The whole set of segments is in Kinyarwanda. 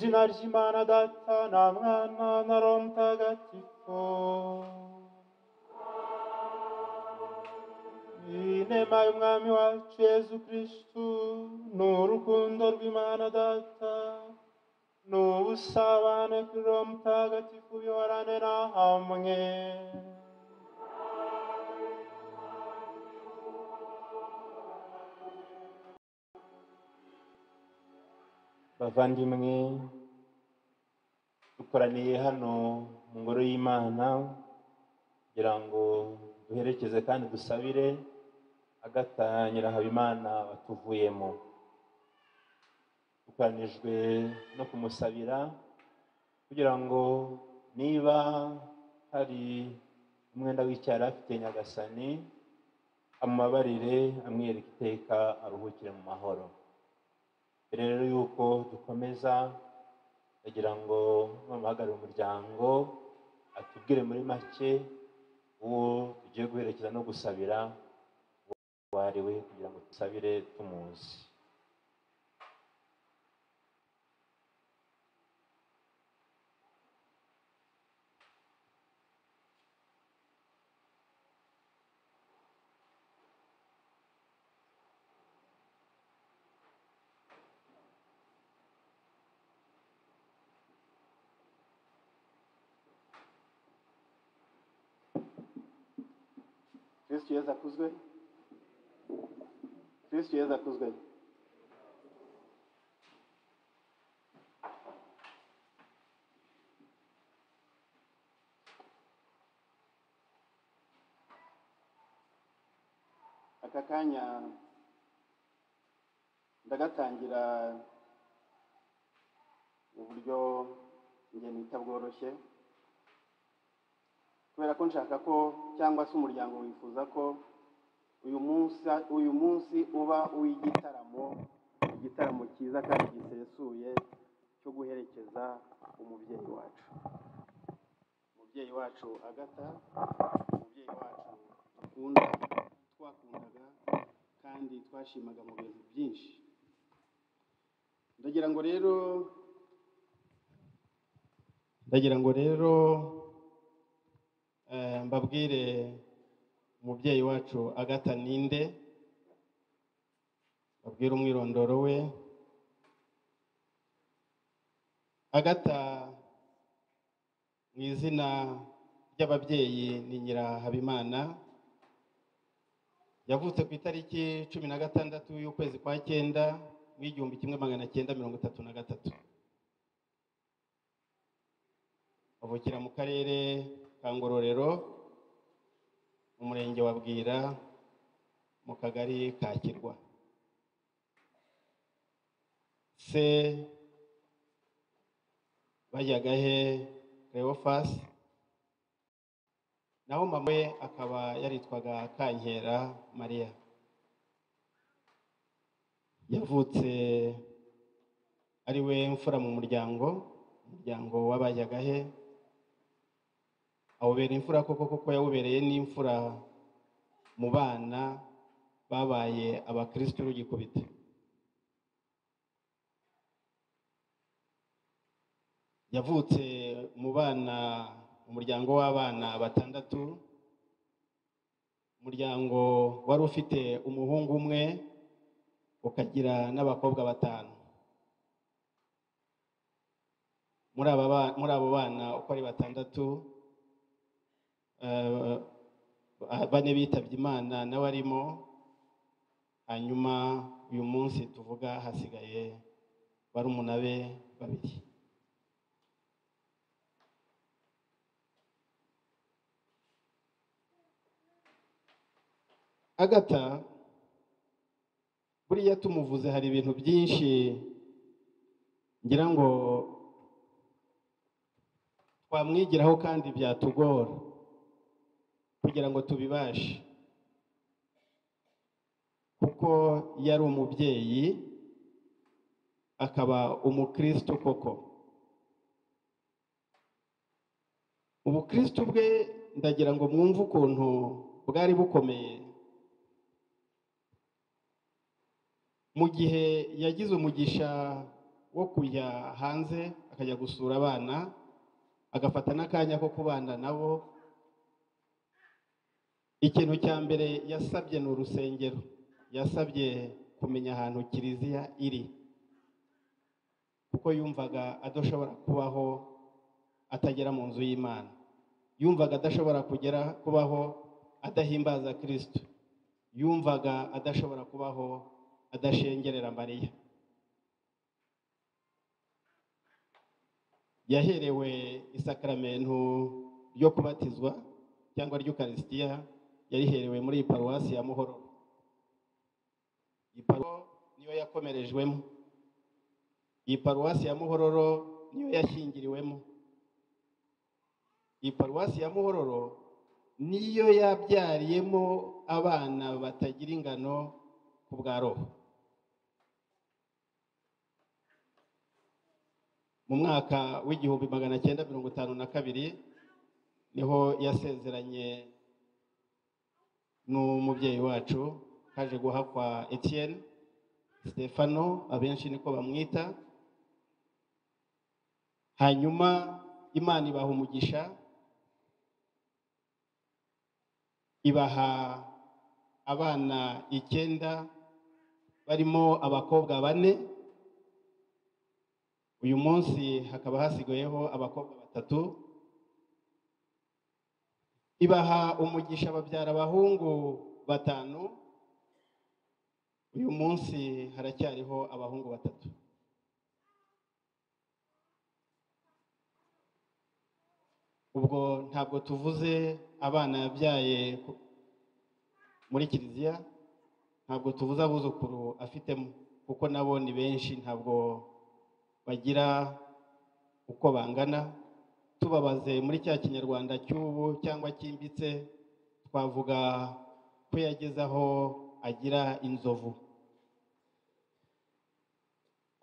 izina ry'imana data na mwana na roho mutagatifu inema y'umwami wacu yezu kristu ni urukundo rw'imana data ni ubusabane kuri roho mutagatifu bihorane na hamwe bavandimwe dukoraniye hano mu ngoro y'imana kugira ngo duherekeze kandi dusabire agata nyirahabimana watuvuyemo dukoranijwe no kumusabira kugira ngo niba hari umwenda w'icyaha afite nyagasani amubabarire amwiyereka iteka aruhukire mu mahoro. Rero yuko dukomeza kugira ngo n'umuhagarariye umuryango atubwire muri make uwo tugiye guherekeza no gusabira uwo ari we kugira ngo dusabire tumuzi. Kristo yezu akuzwe kristo yezu akuzwe aka kanya ndagatangira mu buryo njye nita bworoshye kubera ko nshaka ko cyangwa se umuryango wifuza ko uyu munsi uyu munsi uba uw'igitaramo igitaramo cyiza kandi gisesuye cyo guherekeza umubyeyi wacu. Umubyeyi wacu agata umubyeyi wacu dukunda twakundaga kandi twashimaga mu bintu byinshi. Ndagira ngo rero ndagira ngo rero mbabwire umubyeyi wacu agata ninde? Babwire umwirondoro we. Agata mu izina ry'ababyeyi ni nyirahabimana yavutse ku itariki cumi na gatandatu y'ukwezi kwa cyenda mu igihumbi kimwe magana cyenda mirongo itatu na gatatu. Avukira mu karere ka ngororero mu murenge wa bwira mu kagari ka kirwa. Se bajyagahe Cleophas? Naho mama we akaba yaritwaga kankera mariya. Yavutse ari we mfura mu muryango umuryango w'abajyagahe awubera imfura koko kuko yawubereye n'imfura mu bana babaye abakirisitu rugikubita yavutse mu bana umuryango w'abana batandatu umuryango wari ufite umuhungu umwe ukagira n'abakobwa batanu. Muri abo bana uko ari batandatu bane bitabye imana nawe arimo hanyuma uyu munsi tuvuga hasigaye barumuna be babiri. Agata buriya tumuvuze hari ibintu byinshi ngira ngo twamwigiraho kandi byatugora. Kugira ngo tubibashe. Kuko yari umubyeyi akaba umukristo koko. Ubukristo bwe ndagira ngo mwumve ukuntu bwari bukomeye. Mu gihe yagize umugisha wo kujya hanze akajya gusura abana agafata n'akanya ko kubana nabo ikintu cya mbere yasabye ni urusengero. Yasabye kumenya ahantu kiliziya iri. Kuko yumvaga adashobora kubaho atagera mu nzu y'imana. Yumvaga adashobora kugera kubaho adahimbaza kirisito yumvaga adashobora kubaho adashengerera mariya. Yaherewe isakaramentu ryo kubatizwa cyangwa ry'ukarisitiya yariherewe muri iyi paruwasi ya muhoro. Iyi paruwasi niyo yakomerejwemo. Iyi paruwasi ya muhororo niyo yashyingiriwemo iyi paruwasi ya muhororo niyo yabyariyemo abana batagira ingano ku bwa roho. Mu mwaka w'igihumbi magana cyenda mirongo itanu na kabiri ni ho yasezeranye n'umubyeyi wacu kaje guhakwa Etienne Stefano abenshi niko bamwita. Hanyuma imana ibaha umugisha ibaha abana icyenda barimo abakobwa bane. Uyu munsi hakaba hasigayeho abakobwa batatu. Ibaha umugisha babyara abahungu batanu. Uyu munsi haracyariho abahungu batatu. Ubwo ntabwo tuvuze abana yabyaye muri kiliziya ntabwo tuvuze abuzukuru afitemo kuko nabo ni benshi ntabwo bagira uko bangana. Tubabaze muri cya kinyarwanda cy'ubu cyangwa cyimbitse twavuga ko yageze aho agira inzovu.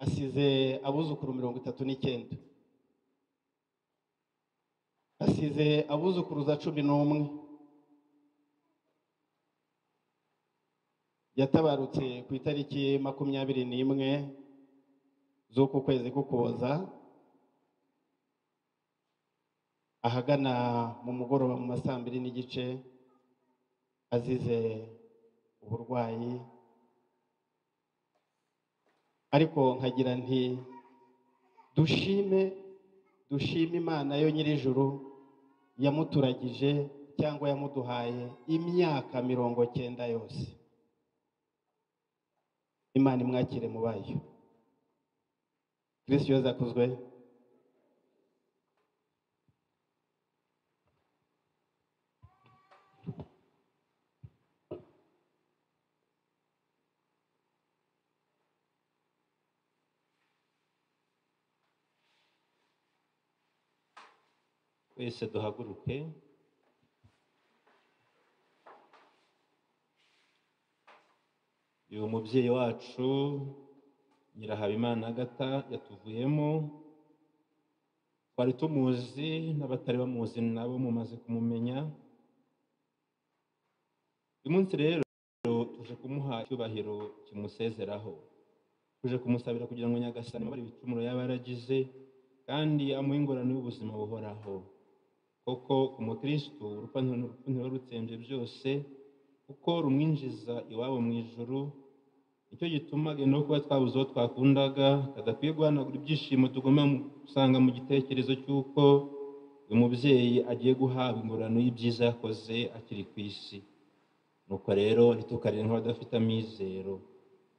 Asize abuzukuru mirongo itatu n'icyenda. Asize abuzukuruza cumi n'umwe. Yatabarutse ku itariki makumyabiri n'imwe z'uku kwezi k'ukuboza. Ahagana mu mugoroba mu ma saa mbiri n'igice azize uburwayi. Ariko nkagira nti dushime dushime imana yo nyir'ijuru yamuturagije cyangwa yamuduhaye imyaka mirongo cyenda yose. Imana imwakire mu bayo kirisiyo yoza twese duhaguruke uyu mubyeyi wacu nyirahabimana agata yatuvuyemo. Twari tumuzi n'abatari bamuzi nabo mumaze kumumenya. Uyu munsi rero tuje kumuha icyubahiro kimusezeraho. Tuje kumusabira kugira ngo nyagasani abare ibicumuro yaba yaragize kandi amuhe ingorane y'ubuzima buhoraho. Koko umukristo urupfu ntiruba rutsembye byose kuko rumwinjiza iwabo mu ijuru ni cyo gituma no kuba twabuze uwo twakundaga kadakwiye guhanagura ibyishimo tugomba gusanga mu gitekerezo cy'uko uyu mubyeyi agiye guhabwa ingororano y'ibyiza yakoze akiri ku isi. Nuko rero ntitukarire nk'abadafite amizero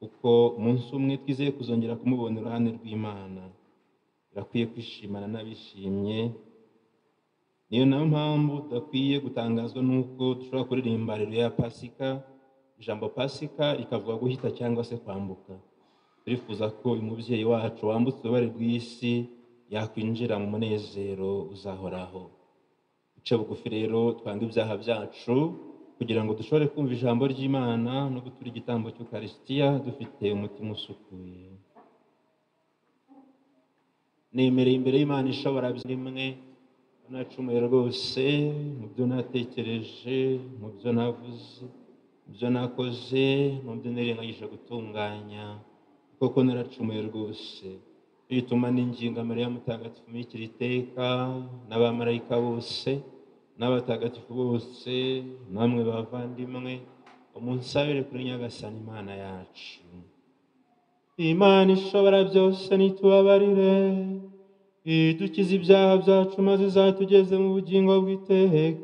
kuko umunsi umwe twizeye kuzongera kumubona iruhande rw'imana. Birakwiye kwishimana n'abishimye niyo na yo mpamvu tudakwiye gutangazwa n'uko dushobora kuririmba areruya ya pasika ijambo pasika rikavuga guhita cyangwa se kwambuka. Turifuza ko uyu mubyeyi wacu wambutse ububabare bw'isi yakwinjira mu munezero uzahoraho. Duce bugufi rero twanga ibyaha byacu kugira ngo dushobore kumva ijambo ry'imana no gutura igitambo cy'ukarisitiya dufite umutima usukuye. Nemereye imbere y'imana ishobora rimwe nacumuye rwose mu byo natekereje mu byo navuze mu byo nakoze mu byo nirengagije gutunganya koko naracumuye rwose rituma n'ingingo mariya mutagatifu mubikira iteka n'abamarayika bose n'abatagatifu bose namwe bavandimwe umunsabire kuri nyagasani imana yacu imana ishobora byose nitubabarire idukize ibyaha byacu maze izatugeze mu bugingo bw'iteka.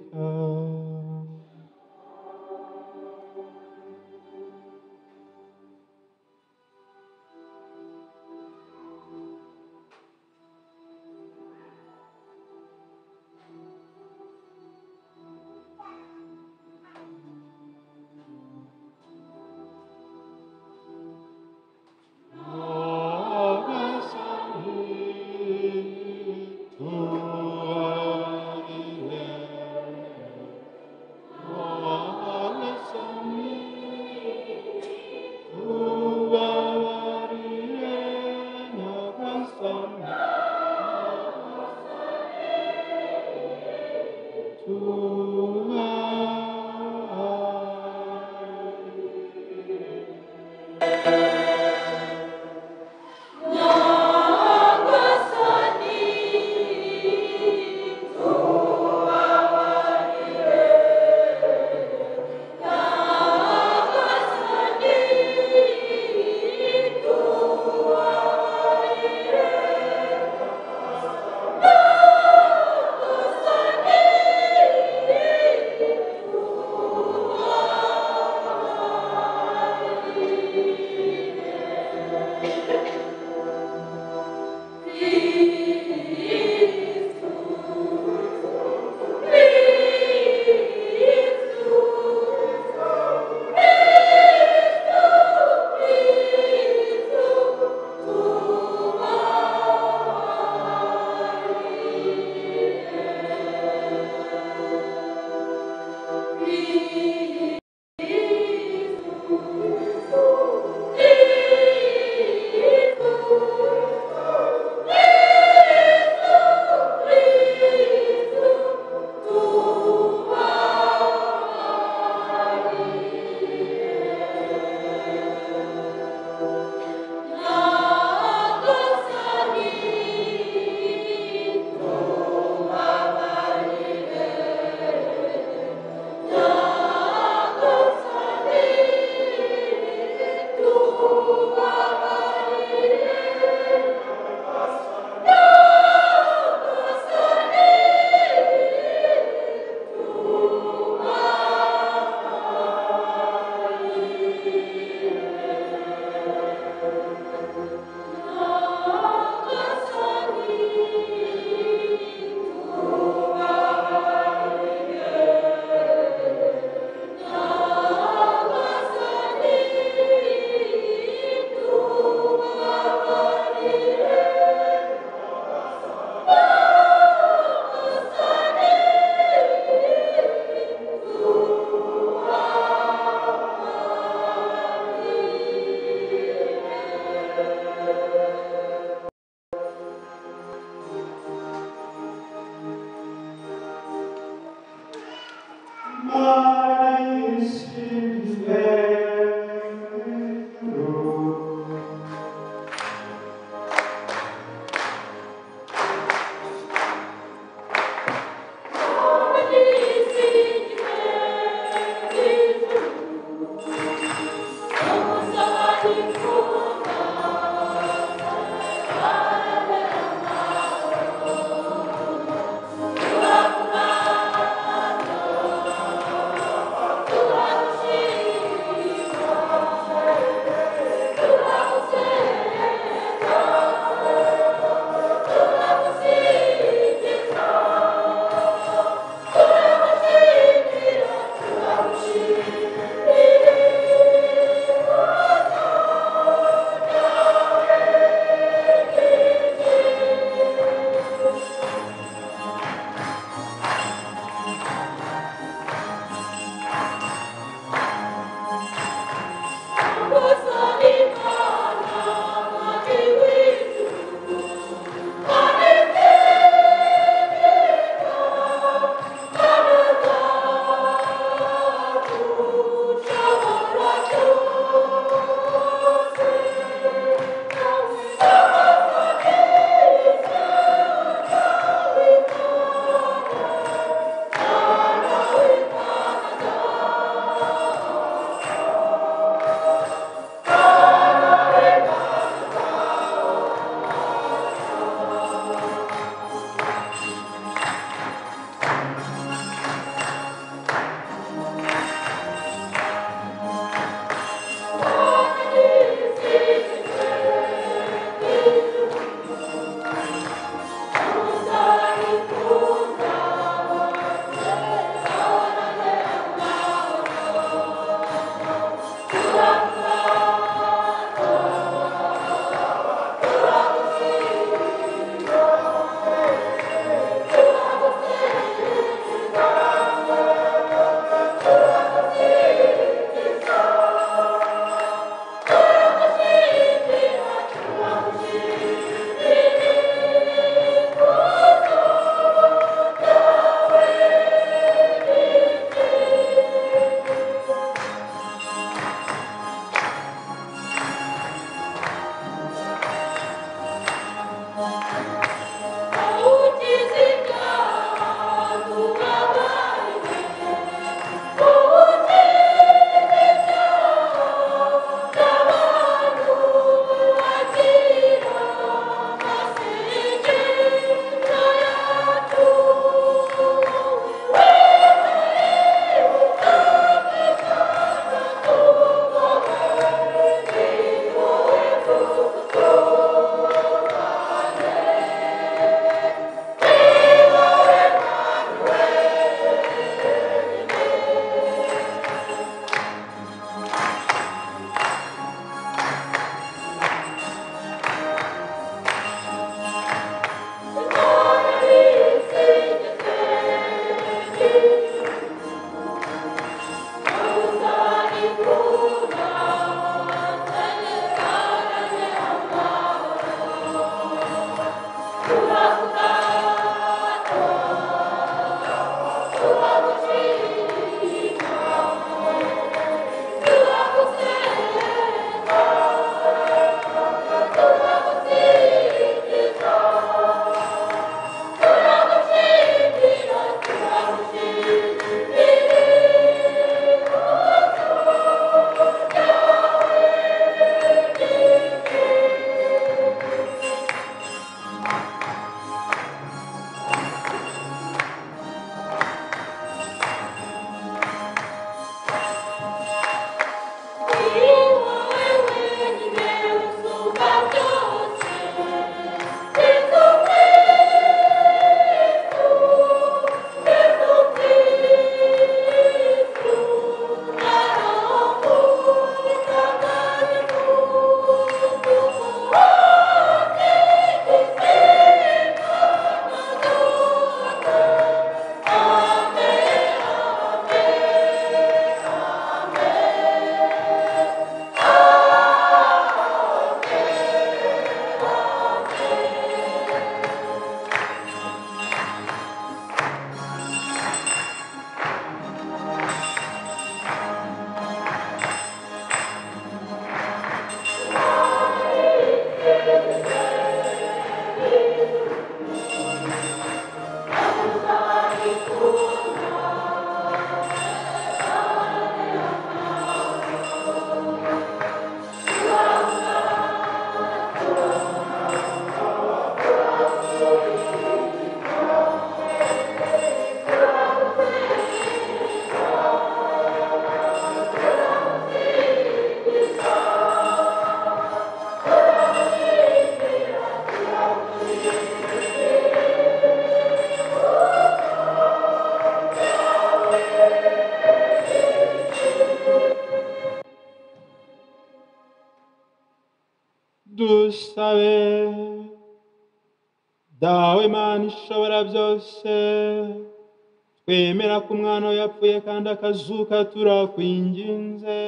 Twemera ko umwana we yapfuye kandi akazuka turakwinginze.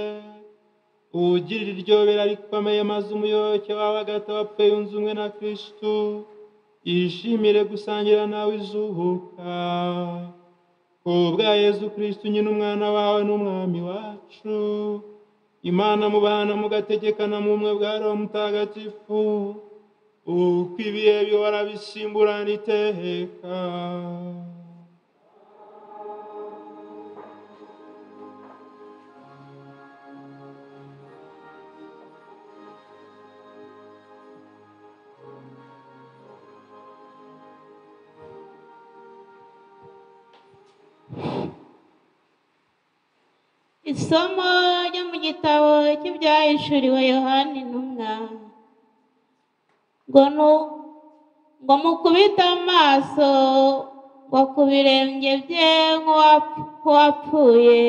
Ugirira iryo bera rikomeye maze umuyoboke wawe agata wapfuye yunze ubumwe na kristu yishimire gusangira nawe izuhuka. Kubwa yezu kristu nyine umwana wawe n'umwami wacu. Imana mubana mugategekana mu bumwe bwa roho mutagatifu. Uko ibihe bihora bisimburana iteka. Isomo ryo mu gitabo cy'ibyahishuriwe yohani intumwa ngo mukubite amaso ngo ku birenge bye nk'uwap- nk'uwapfuye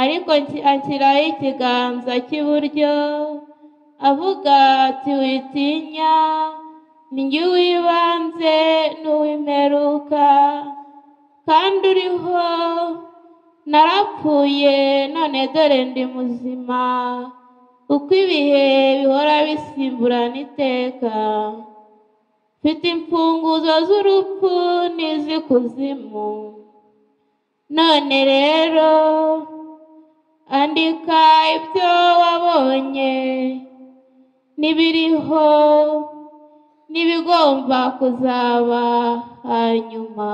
ariko anshyiraho ikiganza cy'iburyo avuga ati witinya ni jye uw'ibanze n'uw'imperuka kandi uriho narapfuye none dore ndi muzima. Uko ibihe bihora bisimburana iteka. Mfite imfunguzo z'urupfu n'iz'ikuzimu none rero andika ibyo wabonye. N'ibiriho n'ibigomba kuzaba hanyuma.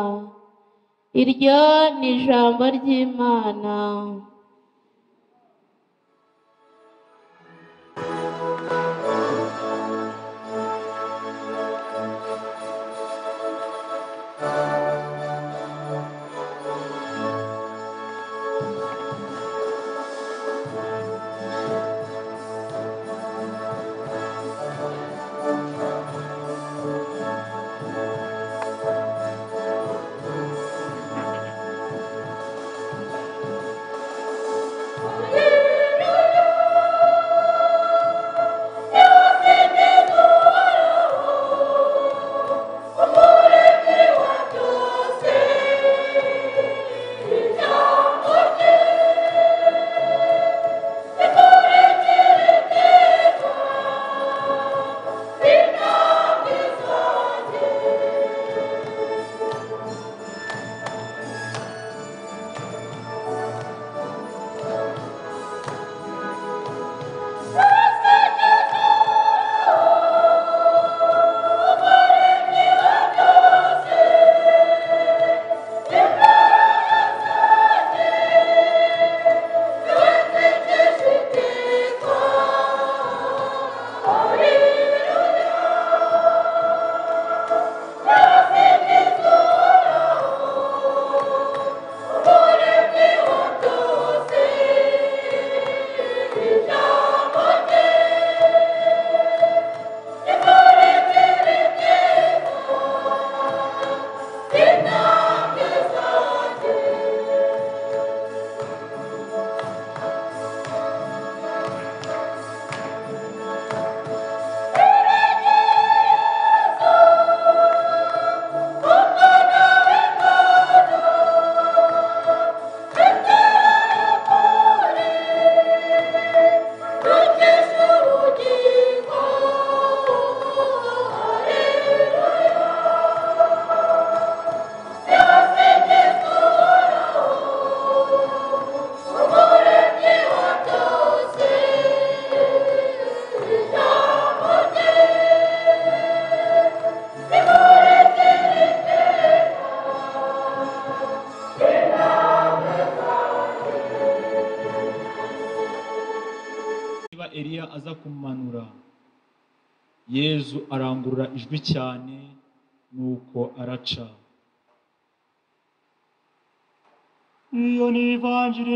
Iryo ni ijambo ry'imana.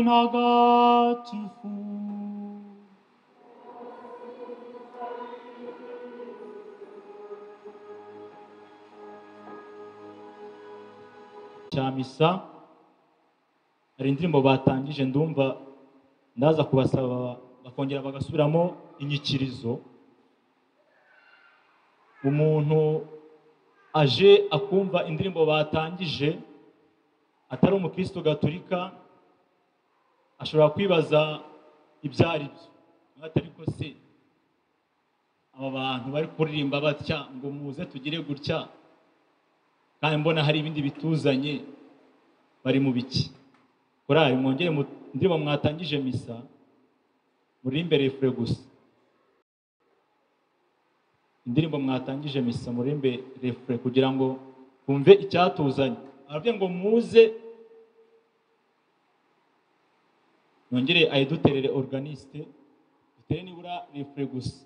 Ntagatifu cya misa hari indirimbo batangije ndumva ndaza kubasaba bakongera bagasubiramo inyikirizo. Umuntu aje akumva indirimbo batangije atari umukristo gatolika ashobora kwibaza ibyo ari byo. Atari ko se aba bantu bari kuririmba batya ngo muze tugire gutya? Kandi mbona hari ibindi bituzanye bari mu biki? Korari mwongere ndirimbo mwatangije misa muri imbere fure gusa. Indirimbo mwatangije misa muri imbere fure kugira ngo twumve icyatuzanye. Aravuga ngo muze nongere ayiduterere organiste. Dutere nibura refure gusa.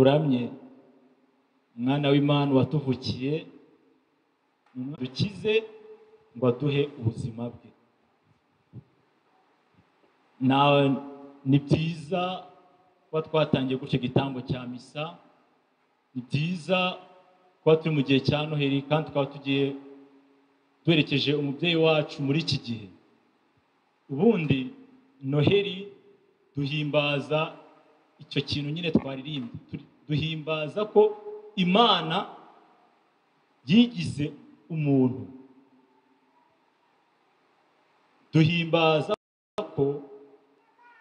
Turamye. Umwana w'imana watuvukiye dukize ngo aduhe ubuzima bwe. Nawe ni byiza kuba twatangiye gutya igitambo cya misa. Ni byiza kuba turi mu gihe cya noheli kandi tukaba tugiye duherekeje umubyeyi wacu muri iki gihe. Ubundi noheli duhimbaza icyo kintu nyine twaririmba Turi- duhimbaza ko imana yigize umuntu. Duhimbaza ko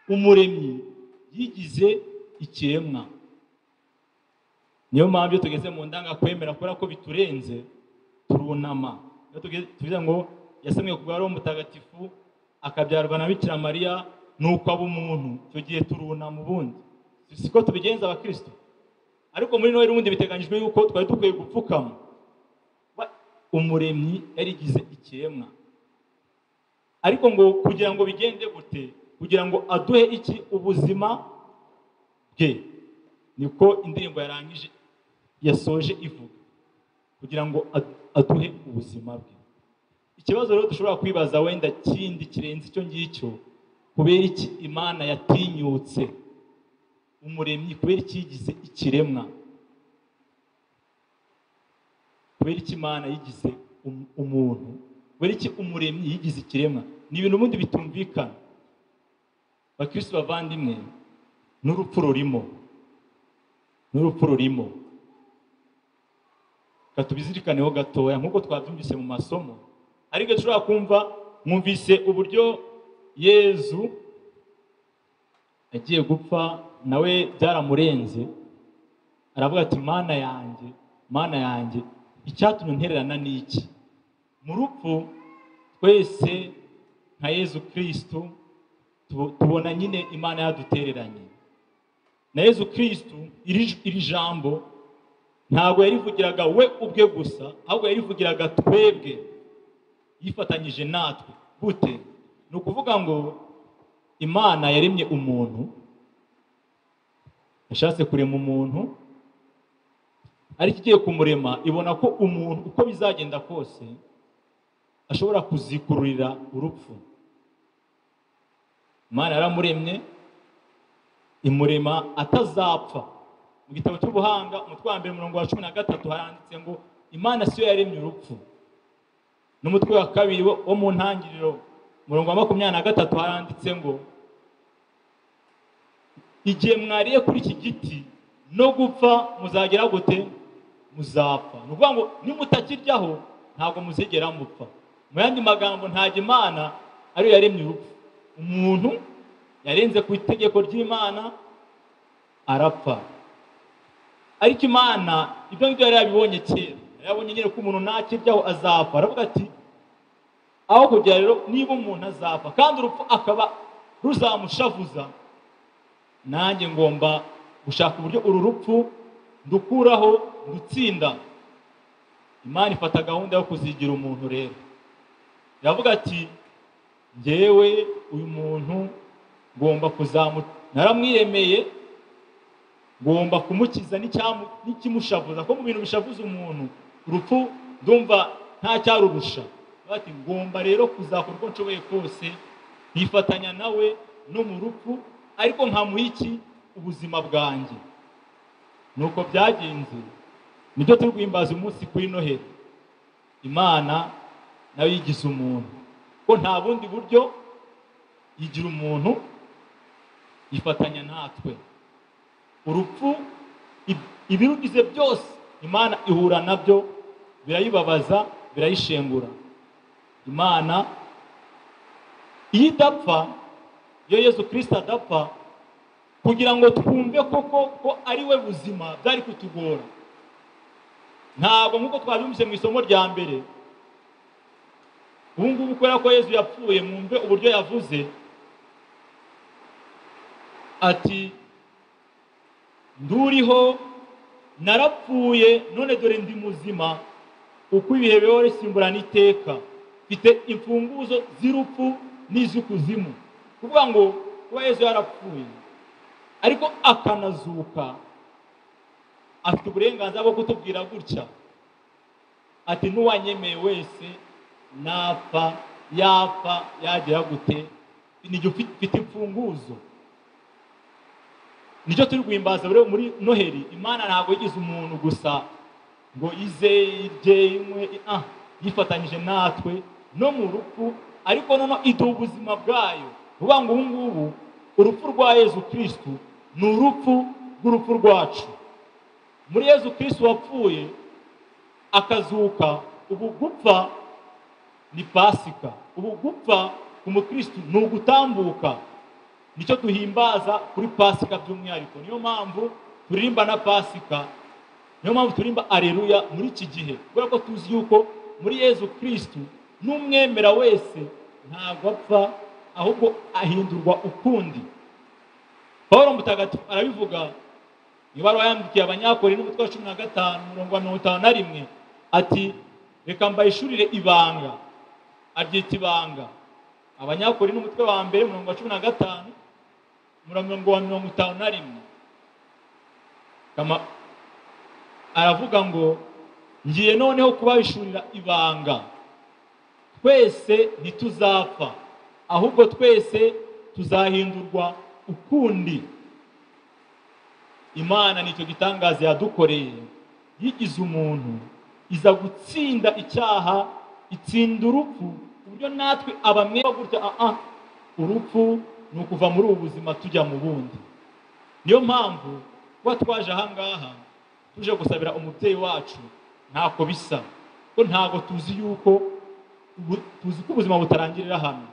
umuremyi yigize ikiremwa niyo mpamvu iyo tugeze mu ndangakwemera kubera ko biturenze turunama. Tuvuze ngo yasamwe ku bwa roho mutagatifu akabyarwa na bikira mariya nuko aba umuntu. Icyo gihe turunama ubundi. Siko tubigenza abakristo? Ariko muri noheli ubundi biteganyijwe yuko twari dukwiye gupfukama. Umuremyi yarigize ikiremwa. Ariko ngo kugira ngo bigende gute kugira ngo aduhe iki ubuzima bwe niko indirimbo yarangije yasoje ivuga. Kugira ngo ad- aduhe ubuzima bwe. Ikibazo rero dushobora kwibaza wenda kindi kirenze icyo ngicyo kubera iki imana yatinyutse? Umuremyi kubera iki yigize ikiremwa. Kubera iki imana yigize um- umuntu? Kubera iki umuremyi yigize ikiremwa? Ni ibintu ubundi bitumvikana. Bakristo bavandimwe n'urupfu rurimo. N'urupfu rurimo. Tubizirikaneho gatoya nk'uko twabyumvise mu masomo. Ariko dushobora kumva mwumvise uburyo yezu agiye gupfa nawe byaramurenze. Aravuga ati mana yanjye mana yanjye icyatumye ntererana ni iki? Mu rupfu twese nka yezu kirisitu tu- tubona nyine imana yadutereranye. Na yezu kirisitu iri iri jambo ntabwo yarivugiraga we ubwe gusa ahubwo yarivugiraga twebwe yifatanyije natwe. Gute? Ni ukuvuga ngo imana yaremye umuntu yashatse kurema umuntu ariko igiye kumurema ibona ko umuntu uko bizagenda kose ashobora kuzikururira urupfu. Imana yaramuremye imurema atazapfa. Mu gitabo cy'ubuhanga umutwe wa mbere umurongo wa cumi na gatatu haranditse ngo imana siyo yaremye urupfu. N'umutwe wa kabiri wo mu ntangiriro umurongo wa makumyabiri na gatatu haranditse ngo igihe mwariye kuri iki giti no gupfa muzagera gute? Muzapfa. Ni ukuvuga ngo nimutakiryaho ntabwo muzigera mupfa. Mu yandi magambo imana ariyo yaremye urupfu. Umuntu yarenze ku itegeko ry'imana arapfa. Ariko imana ibyo ngibyo yari yabibonye kera. Yabonye nyine ko umuntu ntakiryaho azapfa. Aravuga ati aho kugira rero niba umuntu azapfa. Kandi urupfu akaba ruzamushavuza. Nanjye ngomba gushaka uburyo uru rupfu ndukuraho ndutsinda. Imana ifata gahunda yo kuzigira umuntu rero. Iravuga ati njyewe uyu muntu ngomba kuzamu naramwiyemeye ngomba kumukiza n'ikimushavuza. Ko mu bintu bishavuza umuntu urupfu ndumva nta cyarurusha. Ngomba rero kuzakora uko nshoboye kose nkifatanya nawe no mu rupfu ariko nkamuha iki ubuzima bwanjye. Nuko byagenze ni byo turi guhimbaza umunsi kuri noheli imana na yo yigize umuntu. Ko nta bundi buryo yigira umuntu yifatanya natwe. Urupfu ib- ibirugize byose imana ihura na byo birayibabaza birayishengura. Imana iyo idapfa iyo yezu kirisita adapfa kugira ngo twumve koko ko ari we buzima byari kutugora. Ntabwo nk'uko twabyumvise mu isomo rya mbere ubu ngubu kubera ko yezu yapfuye mwumve uburyo yavuze ati nduriho narapfuye none dore ndi muzima uko ibihe bibaho bisimburana iteka mfite imfunguzo z'urupfu n'iz'ikuzimu kuvuga ngo kuba yezu yarapfuye ariko akanazuka afite uburenganzira bwo kutubwira gutya. Ati n'uwanyemeye wese napfa yapfa yagera gute? Nijye ufite imfunguzo. Nicyo turi guhimbaza rero muri noheli. Imana ntabwo yigize umuntu gusa ngo ize irye inywe ah, yifatanyije natwe no mu rupfu ariko noneho iduha ubuzima bwayo. Vuga ngo ubu ngubu urupfu rwa yezu kirisitu ni urupfu rw'urupfu rwacu. Muri yezu kirisitu wapfuye akazuka ubu gupfa ni pasika. Ubu gupfa ku mukirisitu ni ugutambuka. Nicyo duhimbaza kuri pasika by'umwihariko. Niyo mpamvu turirimba na pasika. Niyo mpamvu turirimba areruya muri iki gihe. Kubera ko tuzi yuko muri yezu kirisitu n'umwemera wese ntabwo apfa ahubwo ahindurwa ukundi. Paul mutagatifu arabivuga ibaruwa yambikiye abanyakori n'umutwe wa cumi na gatanu umurongo wa mirongo itanu na rimwe ati reka mbayishurire ibanga. Aryita ibanga. Abanyakori n'umutwe wa mbere umurongo wa cumi na gatanu umurongo wa mirongo itanu na rimwe. Aravuga ngo ngiye noneho kubahishurira ibanga. Twese ntituzapfa ahubwo twese tuzahindurwa ukundi. Imana ni cyo gitangaza yadukoreye. Yigize umuntu iza gutsinda icyaha itsinda urupfu ku buryo natwe abamweba gutya ah ah urupfu ni ukuva muri ubu buzima tujya mu bundi. Niyo mpamvu kuba twaje aha ngaha tuje gusabira umubyeyi wacu ntako bisa. Ko ntabwo tuzi yuko tuzi ko ubuzima butarangirira hano.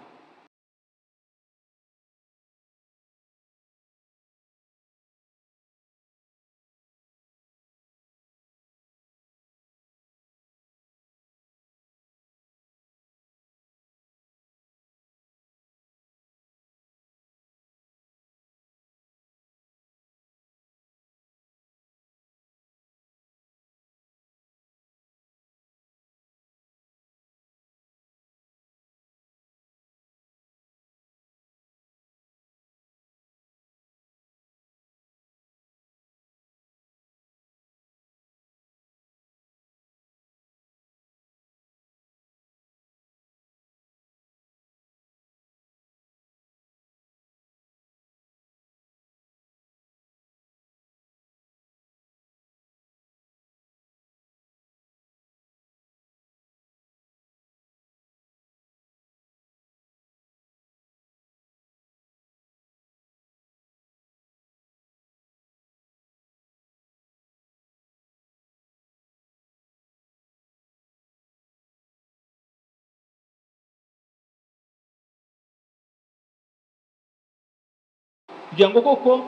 Kugira ngo koko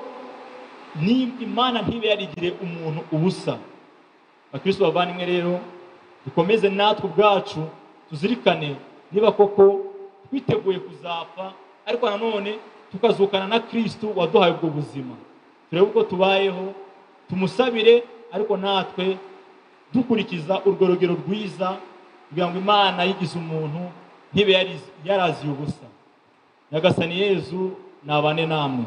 imana ntibe yarigire umuntu ubusa. Bakristo bavandimwe rero dukomeze natwe ubwacu tuzirikane. Niba koko twiteguye kuzapfa ariko nanone tukazukana na kristo waduhaye ubwo buzima. Turebe uko tubayeho tumusabire ariko natwe dukurikiza urwo rugero rwiza kugira ngo imana yigize umuntu ntibe yaraziye ubusa. Nyagasani yezu nabane namwe.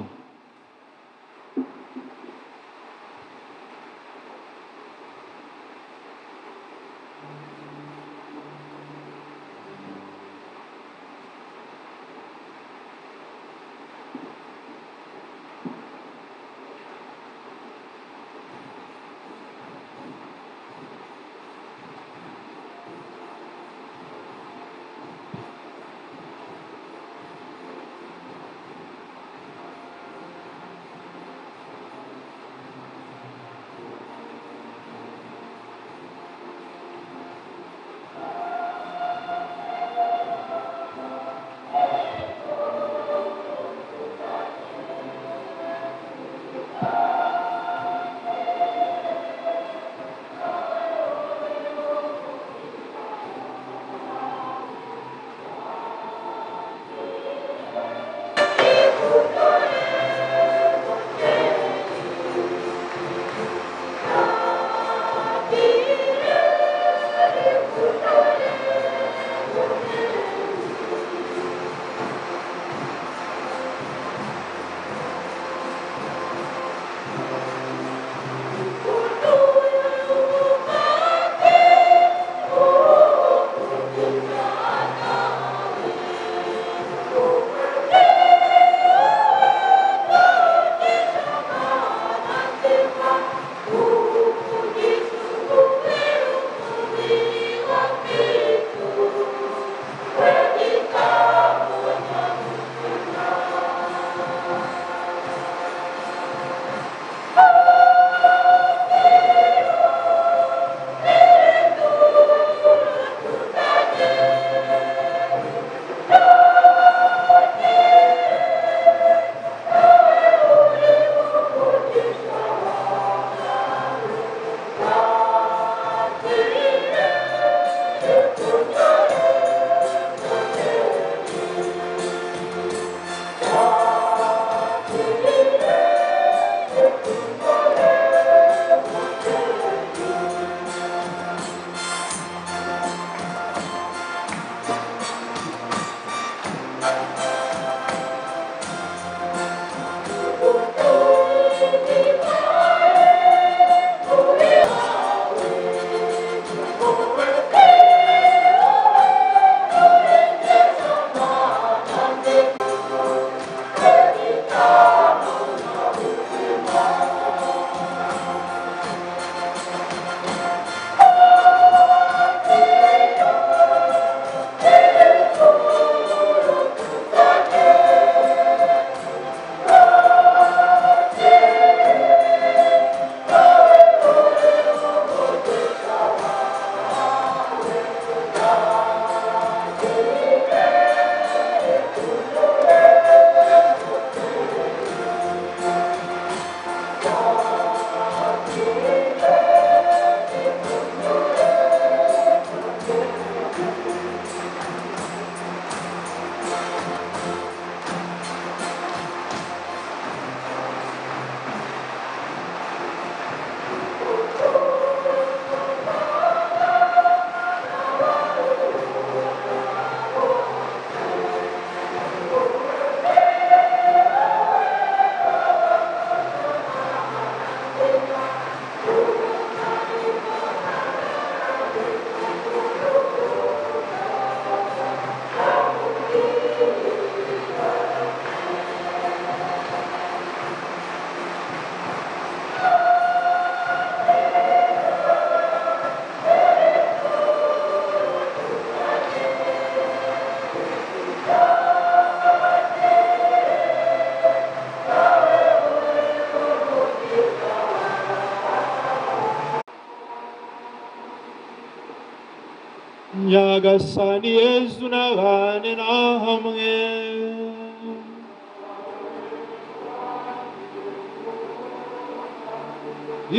Nyagasani yezu n'abane na hamwe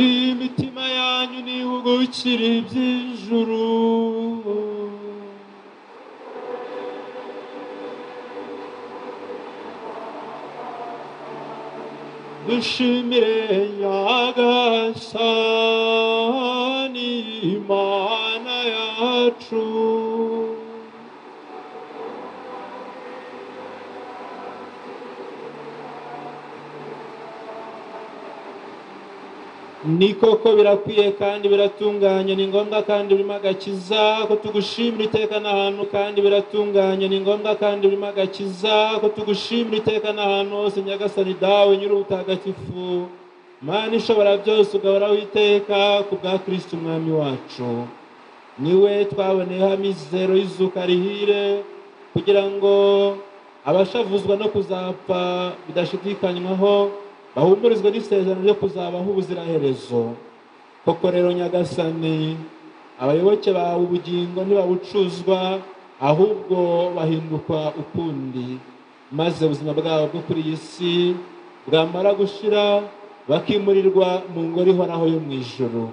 iyi mitima yanyu nihugukire iby'ijuru. Dushimire ni koko birakwiye kandi biratunganye ni ngombwa kandi birimo agakiza ko tugushimira iteka n'ahantu kandi biratunganye ni ngombwa kandi birimo agakiza ko tugushimira iteka n'ahantu hose nyagasani dawe nyir'ubutagatifu mana ishobora byose ugahoraho iteka ku bwa kirisiti umwami wacu. Niwe twaboneyeho amizero y'izuka rihire kugira ngo abashavuzwa no kuzapfa bidashidikanywaho bahumurizwe n'isezerano ryo kuzabaho ubuziraherezo. Koko rero nyagasani abayoboke bawe ubugingo ntibabucuzwa ahubwo bahindukwa ukundi maze ubuzima bwabo bwo kuri iyi si bwamara gushira bakimurirwa mu ngoro ihoraho yo mu ijoro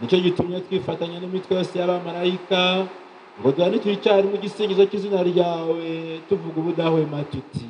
ni cyo gitumye twifatanya n'imitwe yose y'abamarayika ngo duhanikire icyarimwe igisingizo cy'izina ryawe tuvuga ubudahwema tuti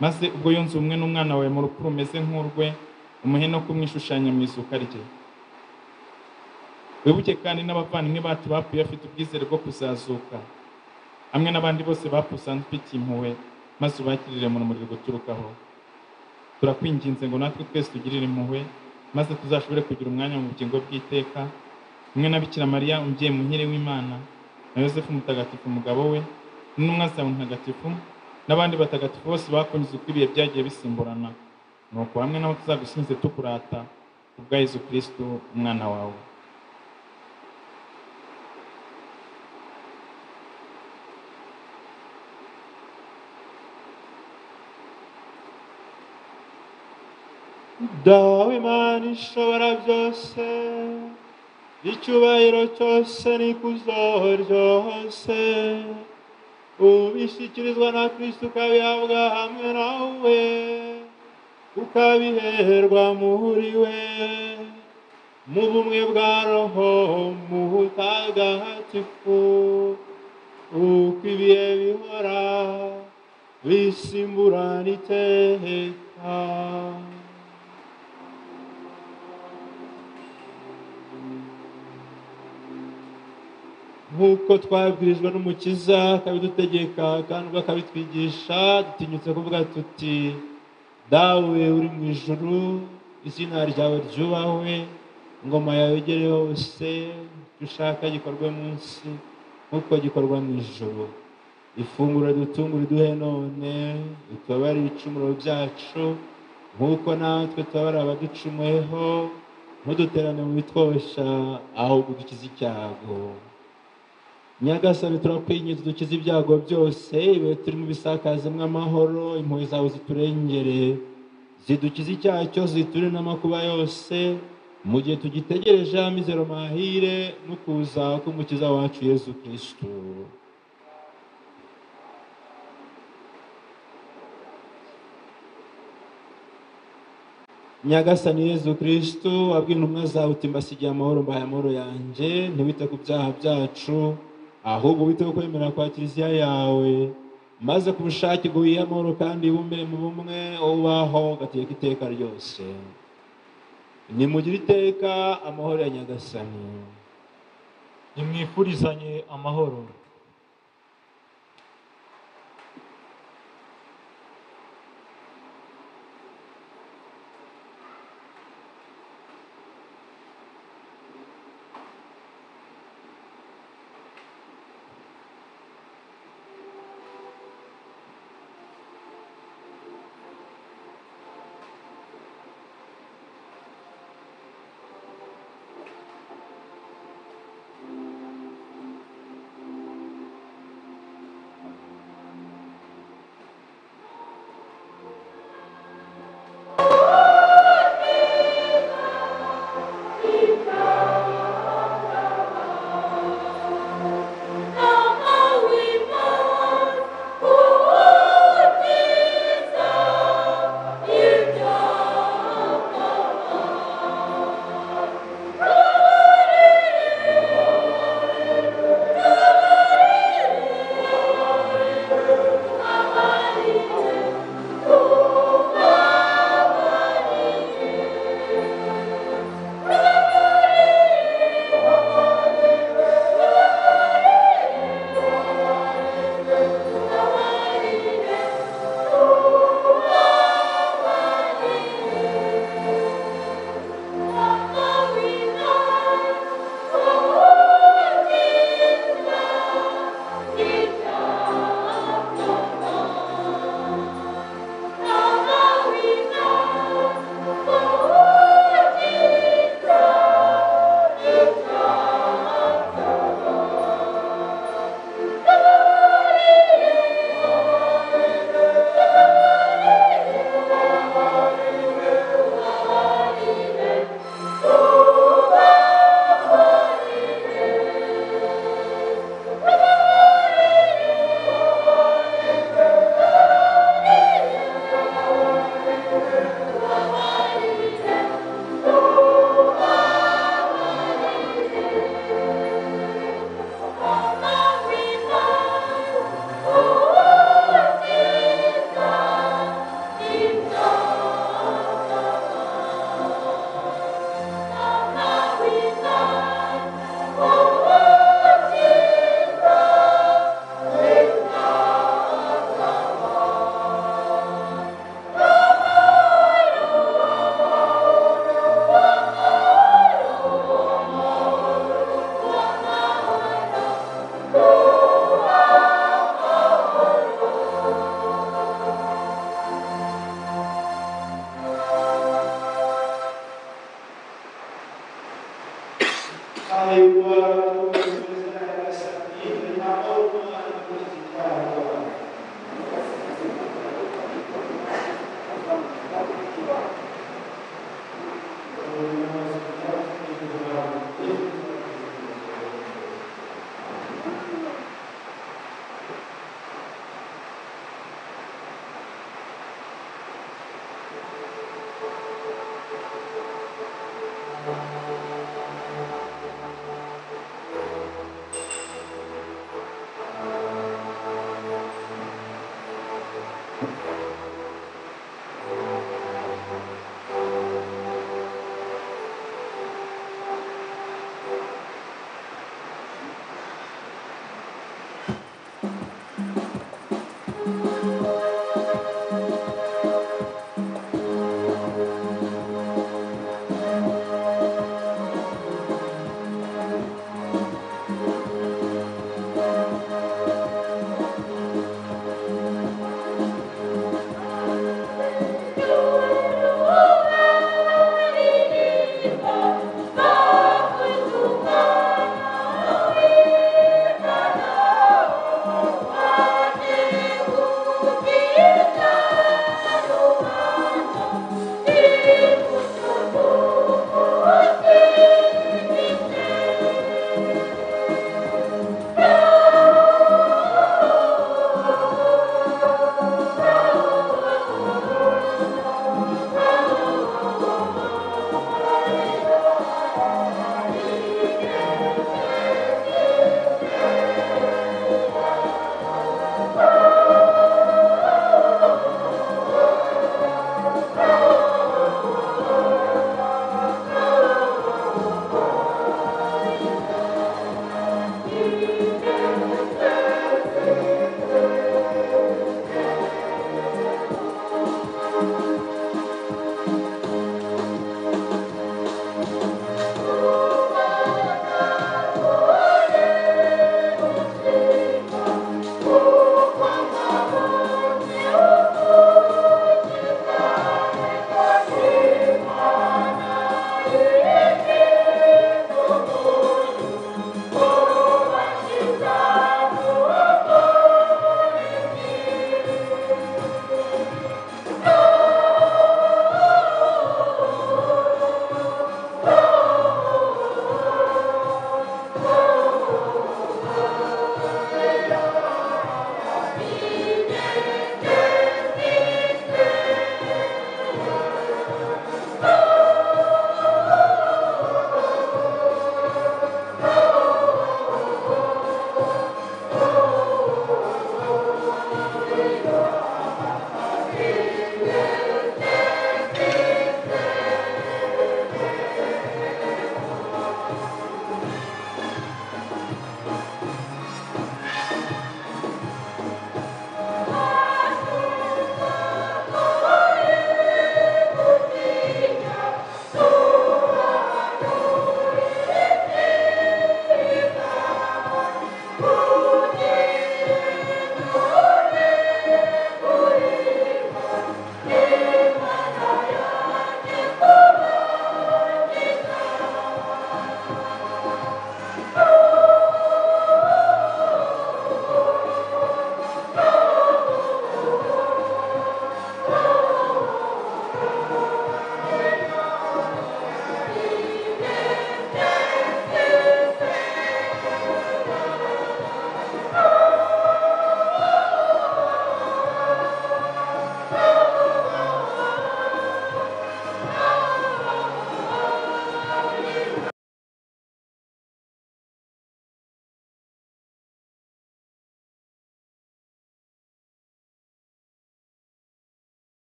maze ubwo yunze ubumwe n'umwana wawe mu rupfu rumeze nk'urwe umuhe no kumwishushanya mu izuka rye. Wibuke kandi n'abavandimwe bacu bapfuye bafite ubwizere bwo kuzazuka hamwe n'abandi bose bapusanze ufitiye impuhwe maze ubakirire mu rumuri guturukaho turakwinginze ngo natwe twese tugirire impuhwe maze tuzashobore kugira umwanya mu bugingo bw'iteka. Hamwe na bikira mariya umubyeyi muhire w'imana na yosefu mutagatifu umugabo we n'intumwa zawe ntagatifu n'abandi batagatifu bose bakunyuze uko ibihe byagiye bisimburana. Nuko hamwe nabo tuzagusinze tukurata kubwa yezu kristo umwana wawe. Dawe imana ishobora byose icyubahiro cyose n'ikuzo ryose ubishyikirizwa na kristo ukabihabwa hamwe nawe ukabiherwa muri we mu bumwe bwa roho mu butagatifu uko ibihe bihora bisimburana iteka nk'uko twabwirijwe n'umukiza akabidutegeka kandi ubwo akabitwigisha dutinyutse kuvuga tuti dawe uri mu ijuru izina ryawe ryubahwe ingoma yawe igere hose icyo ushaka gikorwe munsi nk'uko gikorwa mu ijuru. Ifunguro dutungure duhe none utubabare ibicumuro byacu nk'uko natwe tubabara abaducumuyeho ntuduterane mu bitwosha ahubwo dukize icyago nyagasani turakwinginze dukize ibyago byose ibe turi mu bisakazemo amahoro impuhwe zawe ziturengere zidukize icyaha cyose ziture n'amakuba yose mu gihe tugitegereje amizero mahire no kuza k'umukiza wacu yezu kristo. Nyagasani yezu kirisitu wabwiye intumwa zawe uti mbasigiye amahoro mbahaye amahoro yanjye ntiwite ku byaha byacu. Ahubwo wite ku kwemera kwa kiliziya yawe maze ku bushake bwo wihe amahoro kandi wibumbire mu bumwe ubaho ugateka iteka ryose. Nimugire iteka amahoro ya nyagasani. Nimwifurizanye amahoro.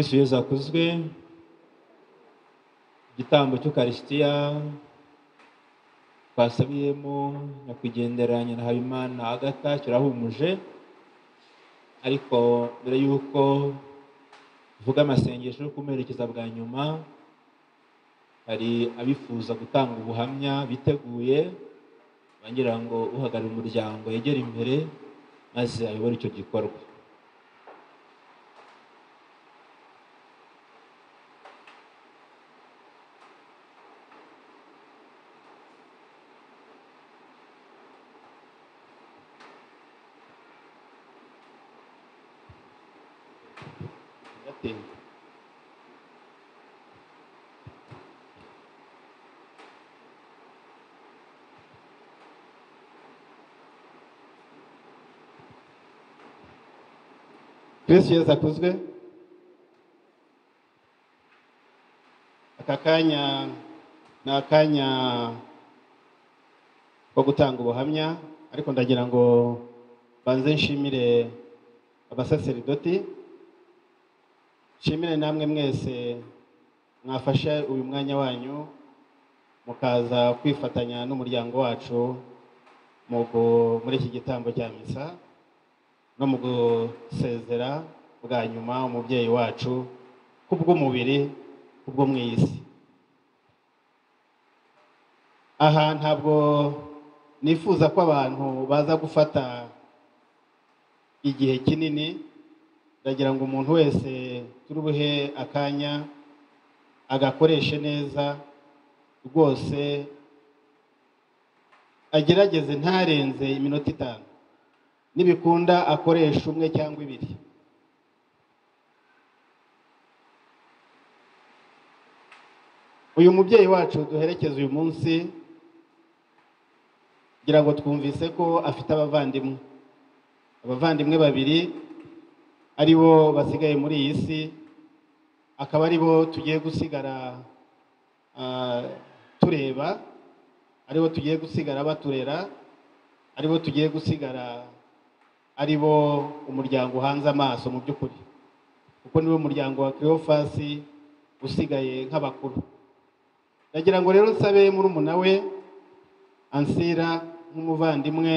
Kristo yezu akuzwe igitambo cy'ukarisitiya twasabiyemo nyakwigendera nyina habimana agata kirahumuje. Ariko mbere y'uko tuvuga amasengesho yo kumuherekeza bwa nyuma hari abifuza gutanga ubuhamya biteguye bagira ngo uhagarariye umuryango yegere imbere maze ayobore icyo gikorwa. Kristo yesu akuzwe aka kanya ni akanya ko gutanga ubuhamya ariko ndagira ngo banze nshimire abasaseridoti nshimire namwe mwese mwafashe uyu mwanya wanyu mukaza kwifatanya n'umuryango wacu muri iki gitambo cya misa. No mu gusezera bwa nyuma umubyeyi wacu kubw'umubiri kubwo mu isi aha ntabwo nifuza ko abantu baza gufata igihe kinini. Ndagira ngo umuntu wese turi buhe akanya agakoreshe neza rwose agerageze ntarenze iminota itanu. Nibikunda akoresha umwe cyangwa ibiri. Uyu mubyeyi wacu duherekeza uyu munsi ngira ngo twumvise ko afite abavandimwe. Abavandimwe babiri ari bo basigaye muri iyi si akaba ari bo tugiye gusigara ah, tureba ari bo tugiye gusigara baturera ari bo tugiye gusigara ari bo umuryango uhanze amaso mu by'ukuri. Kuko niwo muryango wa kiriyofasi usigaye nk'abakuru. Ndagira ngo rero nsabe murumuna we ansira nk'umuvandimwe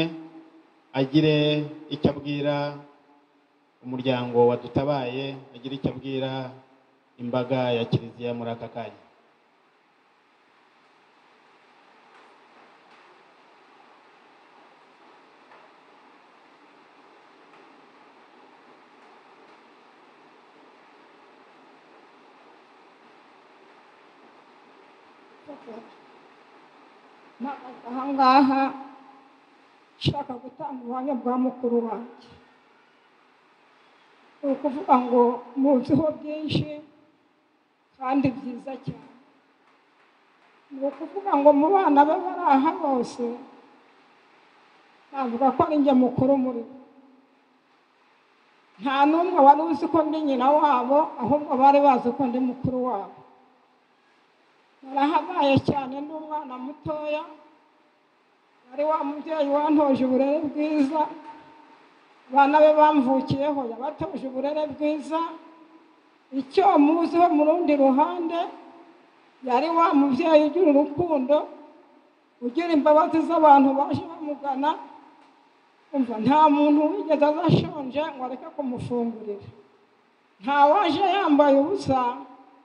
agire icyo abwira umuryango wadutabaye agire icyo abwira imbaga ya kiliziya muri aka kanya mpagaze aha ngaha nshaka gutanga ubuhamya bwa mukuru wanjye. Ni ukuvuga ngo muziho byinshi kandi byiza cyane. Ni ukuvuga ngo mu bana be bari aha bose navuga ko ari njye mukuru muri bo. Nta n'umwe wari uzi ko ndi nyina wabo ahubwo bari bazi ko ndi mukuru wabo. Narahabaye cyane n'umwana mutoya yari wa mubyeyi wantoje uburere bwiza abana be bamvukiyeho yabatoje uburere bwiza. Icyo muziho mu rundi ruhande yari wa mubyeyi ugira urukundo ugira imbabazi z'abantu baje bamugana umva nta muntu wigeze aza ashonje ngo areke kumufungurira. Nta waje yambaye ubusa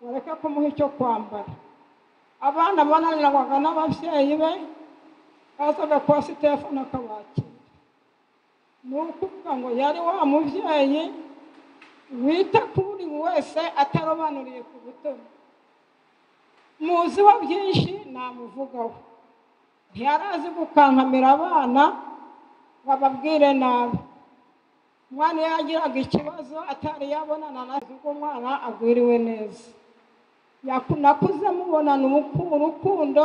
ngo areke kumuha icyo kwambara. Abana bananirwaga n'ababyeyi be bazaga kwa sitefano akabakira ni ukuvuga ngo yari wa mubyeyi wita kuri buri wese atarobanuriye ku butoni. Muziho byinshi namuvugaho. Ntiyari azi gukankamira abana ngo ababwire nabi. Umwana iyo yagiraga ikibazo atari yabonana na ubwo umwana agwiriwe neza. Nakuze mubonana uruku- urukundo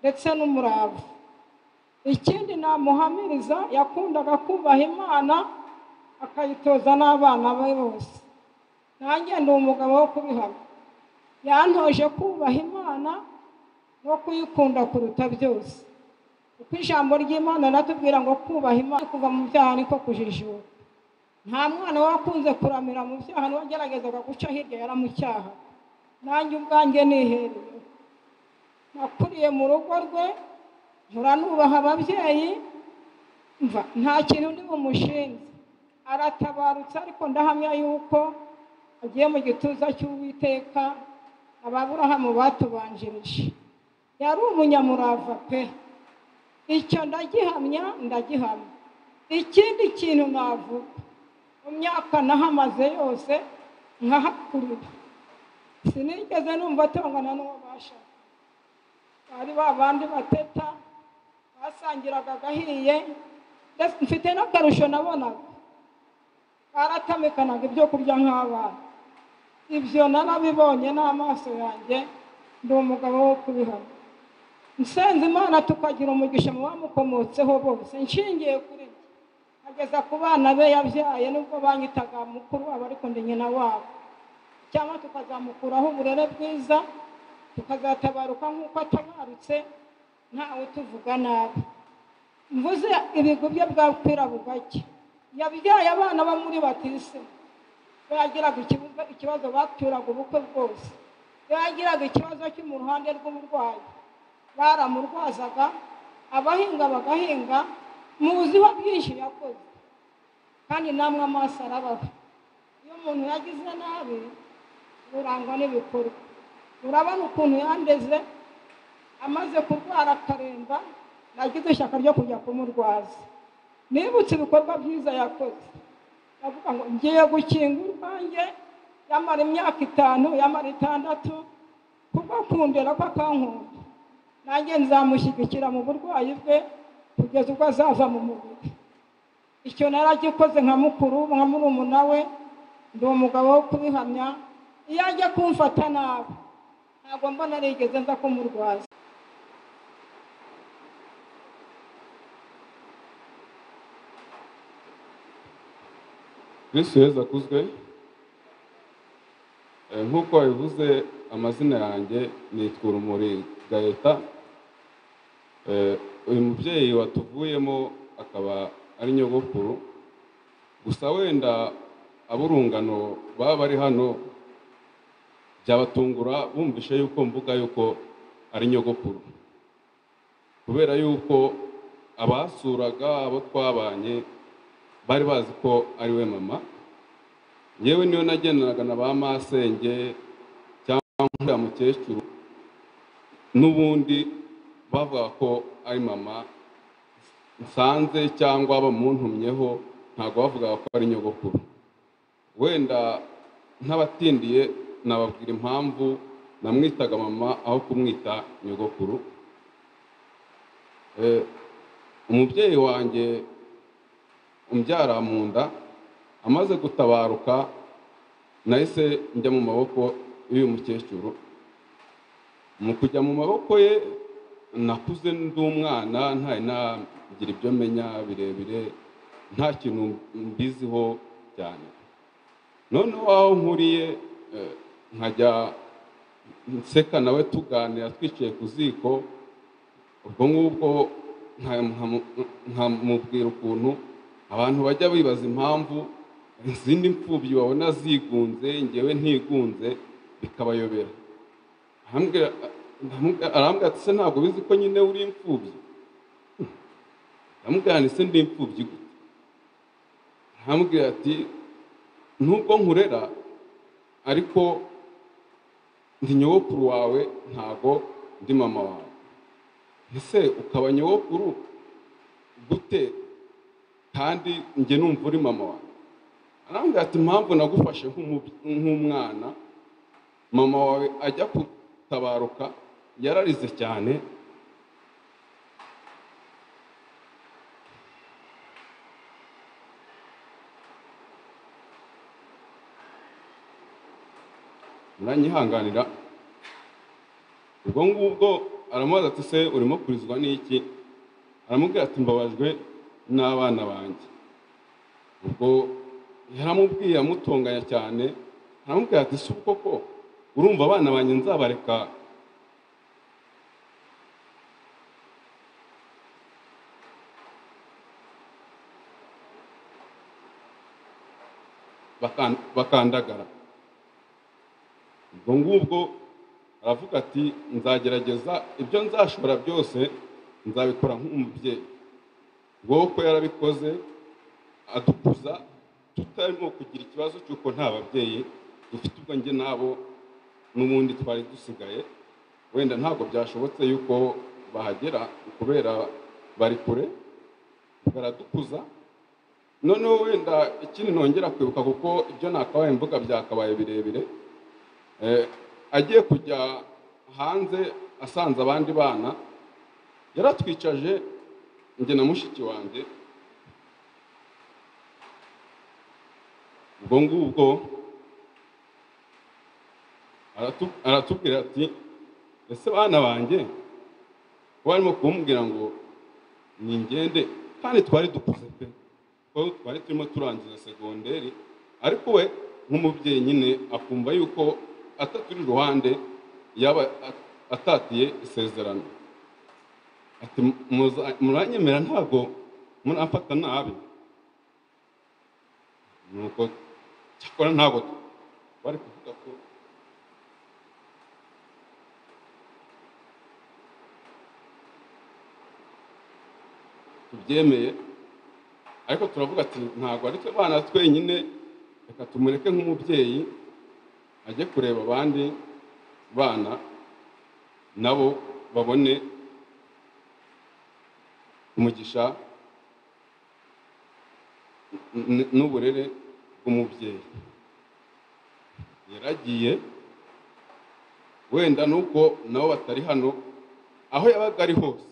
ndetse n'umurava. Ikindi namuhamiriza yakundaga kubaha imana akayitoza n'abana be bose. Nanjye ndi umugabo wo kubihamya yantoje kubaha imana no kuyikunda kuruta byose. Kuko ijambo ry'imana riratubwira ngo kubaha imana kuva mu byaha niko kujijuka nta mwana wakunze kuramira mu byaha n'uwageragezaga guca hirya yaramucyaha. Nanjye ubwanjye nihereye. Nakuriye mu rugo rwe nkura nubaha ababyeyi nta kintu ndi bumushinze aratabarutse ariko ndahamya yuko agiye mu gituza cy'uwiteka ababurahamu batubanjirije yari umunyamurava pe. Icyo ndagihamya ndagihamya. Ikindi kintu navuga mu myaka nahamaze yose nkahakurira. Sinigeze numva atongana n'uwo bashaka bari ba bandi bateta basangiraga agahiye mfite n'akarusho nabonaga. Baratamikanaga ibyo kurya nk'abana. Ibyo narabibonye n'amaso yanjye ndi umugabo wo kubihamya nsenze imana tukagira umugisha mu bamukomotseho bose. Nshingiye kuri byo ageza ku bana be yabyaye nubwo banyitaga mukuru wabo ariko ndi nyina wabo. Cyangwa tukazamukuraho uburere bwiza tukazatabaruka nk'uko atabarutse ntawe tuvuga nabi. Mvuze ibigwi bye bwakwira bugake yabyaye abana bo muri batise yagiraga ikibazo- baturaga ubukwe bwose. Yagiraga ikibazo cyo mu ruhande rw'uburwayi. Baramurwazaga abahinga bagahinga muziho byinshi yakoze. Kandi namwe amaso arabaho. Iyo umuntu yagize nabi urangwa n'ibikorwa. Urabona ukuntu yandeze amaze kurwara akaremba nagize ishyaka ryo kujya kumurwaza. Nibutse ibikorwa byiza yakoze. Ndavuga ngo ngiye gukinga urwanjye yamara imyaka itanu yamara itandatu kuko kundera ko akankunda nanjye nzamushyigikira mu burwayi bwe kugeza ubwo azava mu mubiri. Icyo naragikoze nka mukuru nka murumuna we ndi umugabo wo kubihamya. Iyo ajya kumfata nabi ntabwo mbona arigeze nza kumurwaza. Kristo yezu akuzwe Eh, nk'uko wabivuze amazina yanjye nitwa urumuri gaeta Eh, uyu mubyeyi watuvuyemo akaba ari nyogokuru. Gusa wenda aburungano baba bari hano byabatungura bumvishe yuko mvuga yuko ari nyogokuru. Kubera yuko abasuraga abo twabanye bari bazi ko ari we mama. Yewe niyo nagendanaga na ba masenge cyangwa uriya mukecuru n'ubundi bavuga ko ari mama. Nsanze cyangwa bamuntumyeho ntabwo bavugaga ko ari nyogokuru. Wenda ntabatindiye nababwira impamvu namwitaga mama aho kumwita nyogokuru. Eh, umubyeyi wanjye umbyara mu nda amaze gutabaruka nahise njya mu maboko y'uyu mukecuru. Mu kujya mu maboko ye nakuze ndi umwana ntari nagira ibyo menya birebire nta kintu mbiziho cyane. Noneho aho nkuriye eh, nkajya nseka nawe tuganira twicaye ku ziko ubwo ngubwo nka- nkamu- nkamubwira ukuntu abantu bajya bibaza impamvu izindi mfubyi babona zigunze ngewe ntigunze bikabayobera. Arambwira- ati se ntabwo bizi ko nyine uri imfubyi? Ndamubwira se ndi imfubyi gute? Arambwira ati nubwo nkurera ariko ndi nyogokuru wawe ntago ndi mama wawe. Ese ukaba nyogokuru gute? Kandi njye numva uri mama wawe arambwira ati impamvu nagufashe nk'umwana mama wawe ajya gutabaruka yararize cyane. Muranyihanganira. Ubwo ngubwo aramubaza ati se urimo kurizwa n'iki? Aramubwira ati mbabajwe n'abana banjye. Ubwo yaramubwiye amutunganya cyane aramubwira ati si koko urumva abana banjye nzabareka. Bakan- bakandagara. Ubwo ngubwo aravuga ati nzagerageza ibyo nzashobora byose nzabikora nk'umubyeyi. Ubwo ko yarabikoze adukuza tutarimo kugira ikibazo cy'uko nta babyeyi dufite ubwo njye nabo n'ubundi twari dusigaye. Wenda ntabwo byashobotse yuko bahagera kubera bari kure baradukuza noneho wenda ikindi nongera kwibuka kuko ibyo nakabaye mvuga byakabaye birebire. Eh, agiye kujya hanze asanze abandi bana yaratwicaje njye na mushiki wanjye ubwo ngubwo aratu- aratubwira ati ese bana banjye ko barimo kumubwira ngo ningende kandi twari dukuze pe. Twari turimo turangiza segonderi. Ariko we nk'umubyeyi nyine akumva yuko ataturi iruhande yaba at- atatiye isezerano. Ati "Muza- muranyemera ntabwo muramfata nabi. Nuko cyakora ntabwo bari kuvuga ko tubyemeye. Ariko turavuga ati ntabwo ari twe bana twenyine reka tumureke nk'umubyeyi ajye kureba abandi bana nabo babone umugisha n'uburere bw'umubyeyi. Yaragiye wenda nuko nabo batari hano aho yabaga ari hose.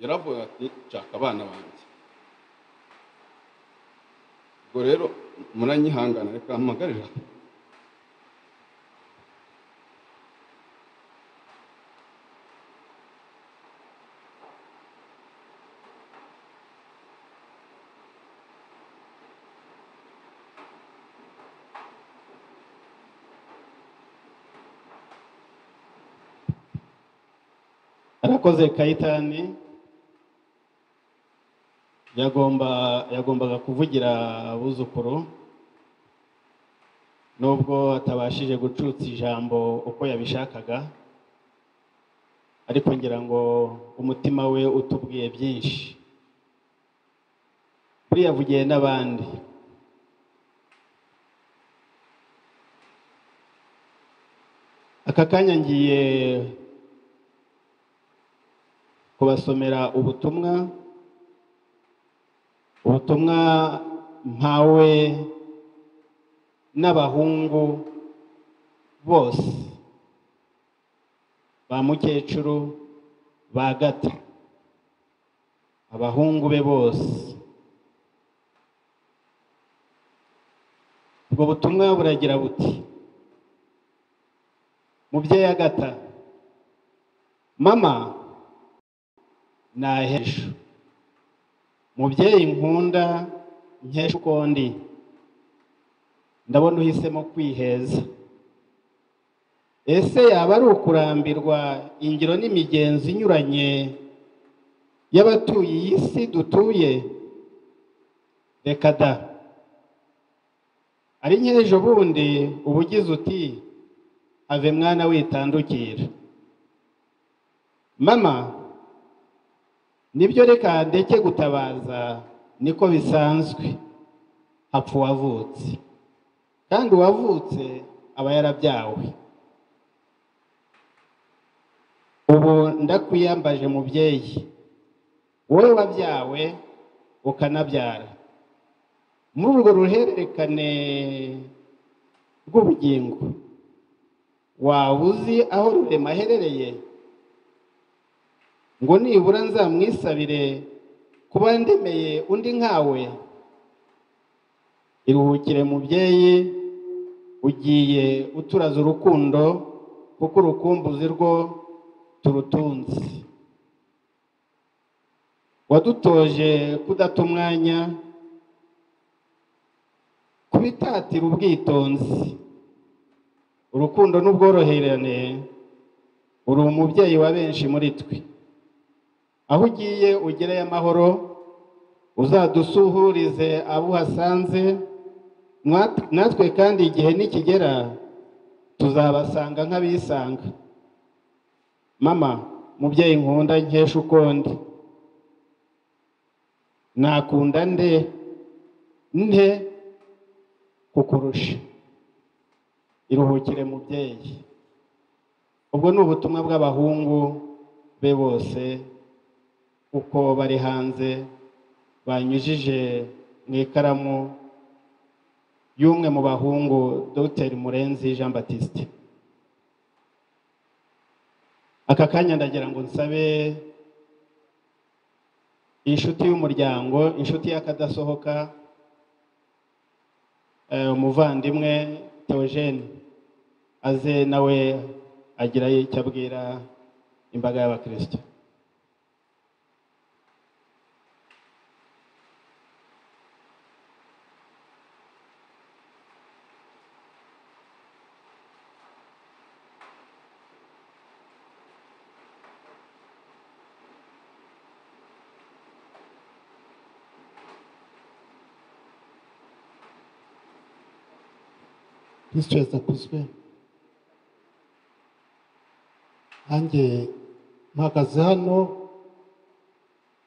Yaravuga ati nshaka abana banjye. Ubwo rero muranyihangana reka mpamagarira arakoze kayitani yagomba yagombaga kuvugira abuzukuru nubwo atabashije gucutsa ijambo uko yabishakaga ariko ngira ngo umutima we utubwiye byinshi. Buriya yavugiye n'abandi. Aka kanya ngiye kubasomera ubutumwa ubutumwa mpawe n'abahungu bose ba mukecuru ba gata abahungu be bose. Ubwo butumwa buragira buti mubyeyi agata mama nahejo mubyeyi nkunda nkesha uko ndi. Ndabona uhisemo kwiheza. Ese yaba ari ukurambirwa ingiro n'imigenzo inyuranye y'abatuye iyi si dutuye? Reka da. Ari nk'ejo bundi uba ugize uti ave mwana witandukira. Mama ni byo reka ndeke gutabaza niko bisanzwe. Hapfa uwavutse. Kandi uwavutse aba yarabyawe. Ubu ndakwiyambaje mubyeyi. Wowe wabyawe ukanabyara. Muri urwo ruhererekane rw'ubugingo. Waba uzi aho rurema aherereye? Ngo nibura nzamwisabire kuba ndemeye undi nkawe. Iruhukire mubyeyi ugiye uturaza urukundo kuko urukumbuzi rwo turutunze. Wadutoje kudata umwanya kubitatira ubwitonzi. Urukundo n'ubworoherane uri umubyeyi wa benshi muri twe. Aho ugiye ugereye amahoro uzadusuhurize abo uhasanze. Nat- natwe kandi igihe nikigera tuzabasanga nk'abisanga. Mama mubyeyi nkunda nkesha ukundi. Nakunda nde? Nte kukurusha. Iruhukire mubyeyi. Ubwo ni ubutumwa bw'abahungu be bose. Uko bari hanze banyujije mu ikaramu y'umwe mu bahungu dr. Murenzi jean baptiste. Aka kanya ndagira ngo nsabe inshuti y'umuryango inshuti y'akadasohoka eh, umuvandimwe theogene aze nawe agira icyo abwira imbaga y'abakristo. Yesu akuzwe nanjye mpagaze hano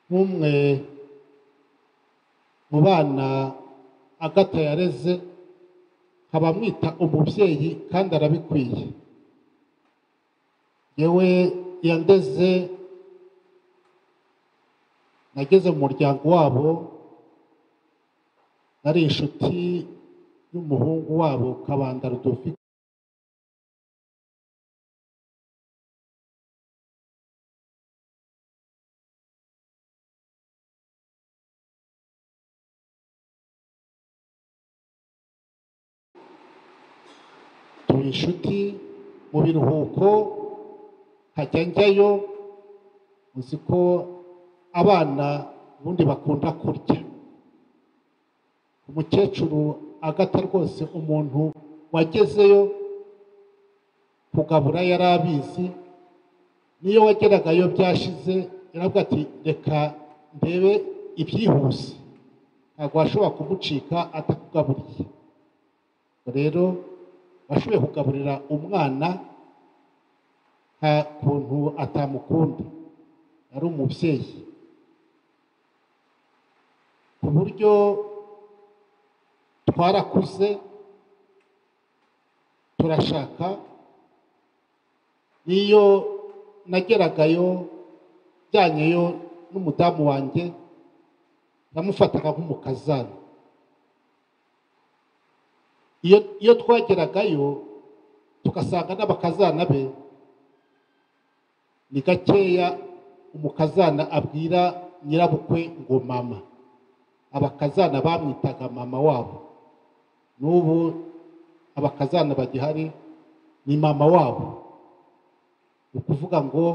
nk'umwe mu bana agata yareze nkaba mwita umubyeyi kandi arabikwiye. Yewe yandeze nageze mu muryango wabo nari inshuti y'umuhungu wabo kabanda rudoviko tuba inshuti mu biruhuko nkajya njyayo uzi ko abana ubundi bakunda kurya. Umukecuru agata rwose umuntu wagezeyo kugabura yari abizi niyo wageragayo byashize yaravuga ati reka ndebe ibyihuse. Ntabwo washobora kumucika atakugaburiye. Rero washoboye kugaburira umwana nta kuntu atamukunda. Yari umubyeyi. Ku buryo twarakuze turashaka. N'iyo nageragayo njyanyeyo n'umudamu wanjye namufataga nk'umukazana. Iyo iyo twageragayo tugasanga n'abakazana be. Ni gakeya umukazana abwira nyirabukwe ngo mama. Abakazana bamwitaga mama wabo. N'ubu abakazana bagihari ni mama wabo. Ni ukuvuga ngo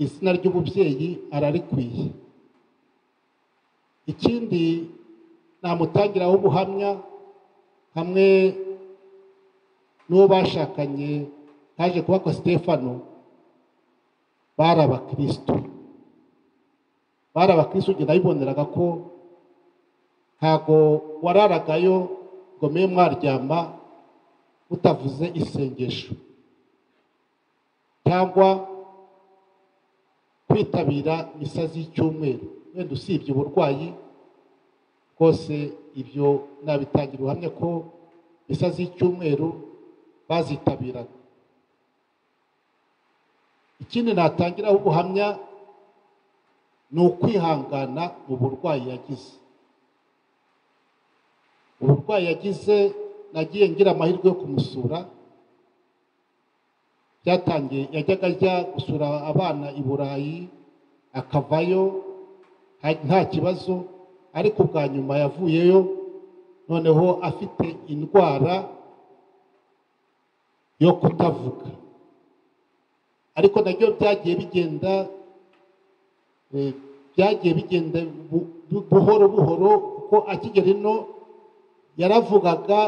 izina ry'umubyeyi ararikwiye. Ikindi namutangiraho ubuhamya hamwe n'uwo bashakanye kaje kubakwa sitefano bari abakristo. Bari abakristo njye nabiboneraga ko ntago wararagayo ngo mbe mwaryama mutavuze isengesho. Cyangwa kwitabira misa z'icyumweru wenda usibye uburwayi rwose ibyo nabitangira ubuhamya ko misa z'icyumweru bazitabiraga. Ikindi natangiraho ubuhamya ni ukwihangana mu burwayi yagize. Uburwayi yagize nagiye ngira amahirwe yo kumusura. Byatangiye yajyaga ajya gusura abana i burayi akavayo nta- kibazo. Ariko bwa nyuma yavuyeyo noneho afite indwara yo kutavuga. Ariko na byo byagiye bigenda eh, byagiye bigenda bu- bu- buhoro buhoro kuko akigera ino yaravugaga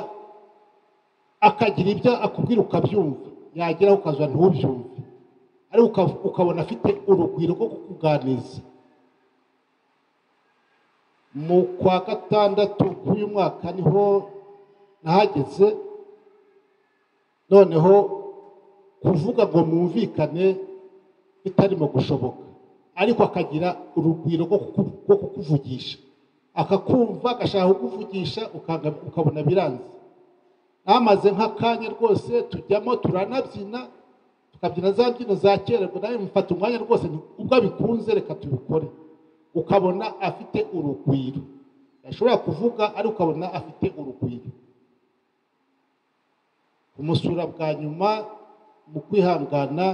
akagira ibyo akubwira ukabyumva. Yageraho ukaza ntubyumve. Ariko uka- ukabona afite urugwiro rwo kukuganiza. Mu kwa gatandatu k'uyu mwaka ni ho nahageze. Noneho kuvuga ngo mwumvikane bitarimo gushoboka. Ariko akagira urugwiro rwo kukuvugisha. Akakumva agashaka kukuvugisha ukabona biranze. Namaze nk'akanya rwose tujyamo turanabyina tukabyina za mbyino za kera ngo nawe mufata umwanya rwose ubwo abikunze reka tubikore. Ukabona afite urugwiro. Ashobora kuvuga ariko ukabona afite urugwiro. Kumusura bwa nyuma mu kwihangana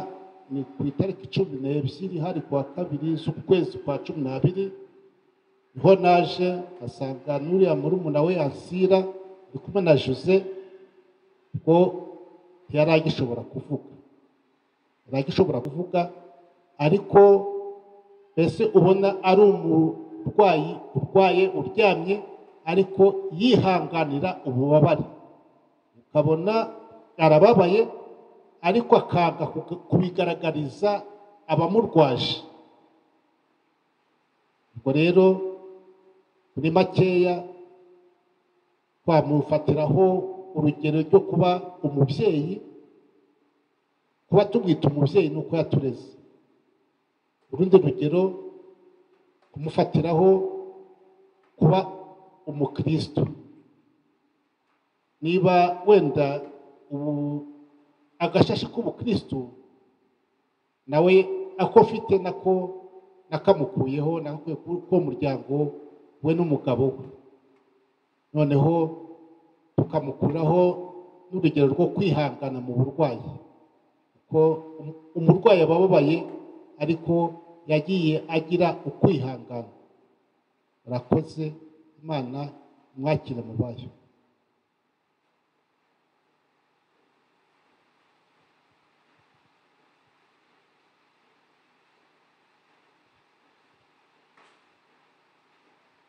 ni ku itariki cumi n'ebyiri hari ku kabiri z'ukwezi kwa cumi n'abiri. Ni ho naje asanga n'uriya murumuna we yansira ari kumwe na jose ubwo yari agishobora kuvuga. Yari agishobora kuvuga ariko mbese ubona ari umurwayi urwaye uryamye ariko yihanganira ububabare. Ukabona arababaye ariko akanga kubigaragariza abamurwaje. Ubwo rero muri makeya. Twamufatiraho urugero rwo kuba umubyeyi. Kuba tumwita umubyeyi ni uko yatureze. Urundi rugero kumufatiraho kuba umukristo. Niba wenda ubu agashashi k'ubukristo nawe ako afite nako nakamukuyeho nakakuye k'uwo muryango we n'umugabo we noneho tukamukuraho n'urugero rwo kwihangana mu burwayi. Ko um- umurwayi aba ababaye ariko yagiye agira ukwihangana. Murakoze imana mwakire mu bayo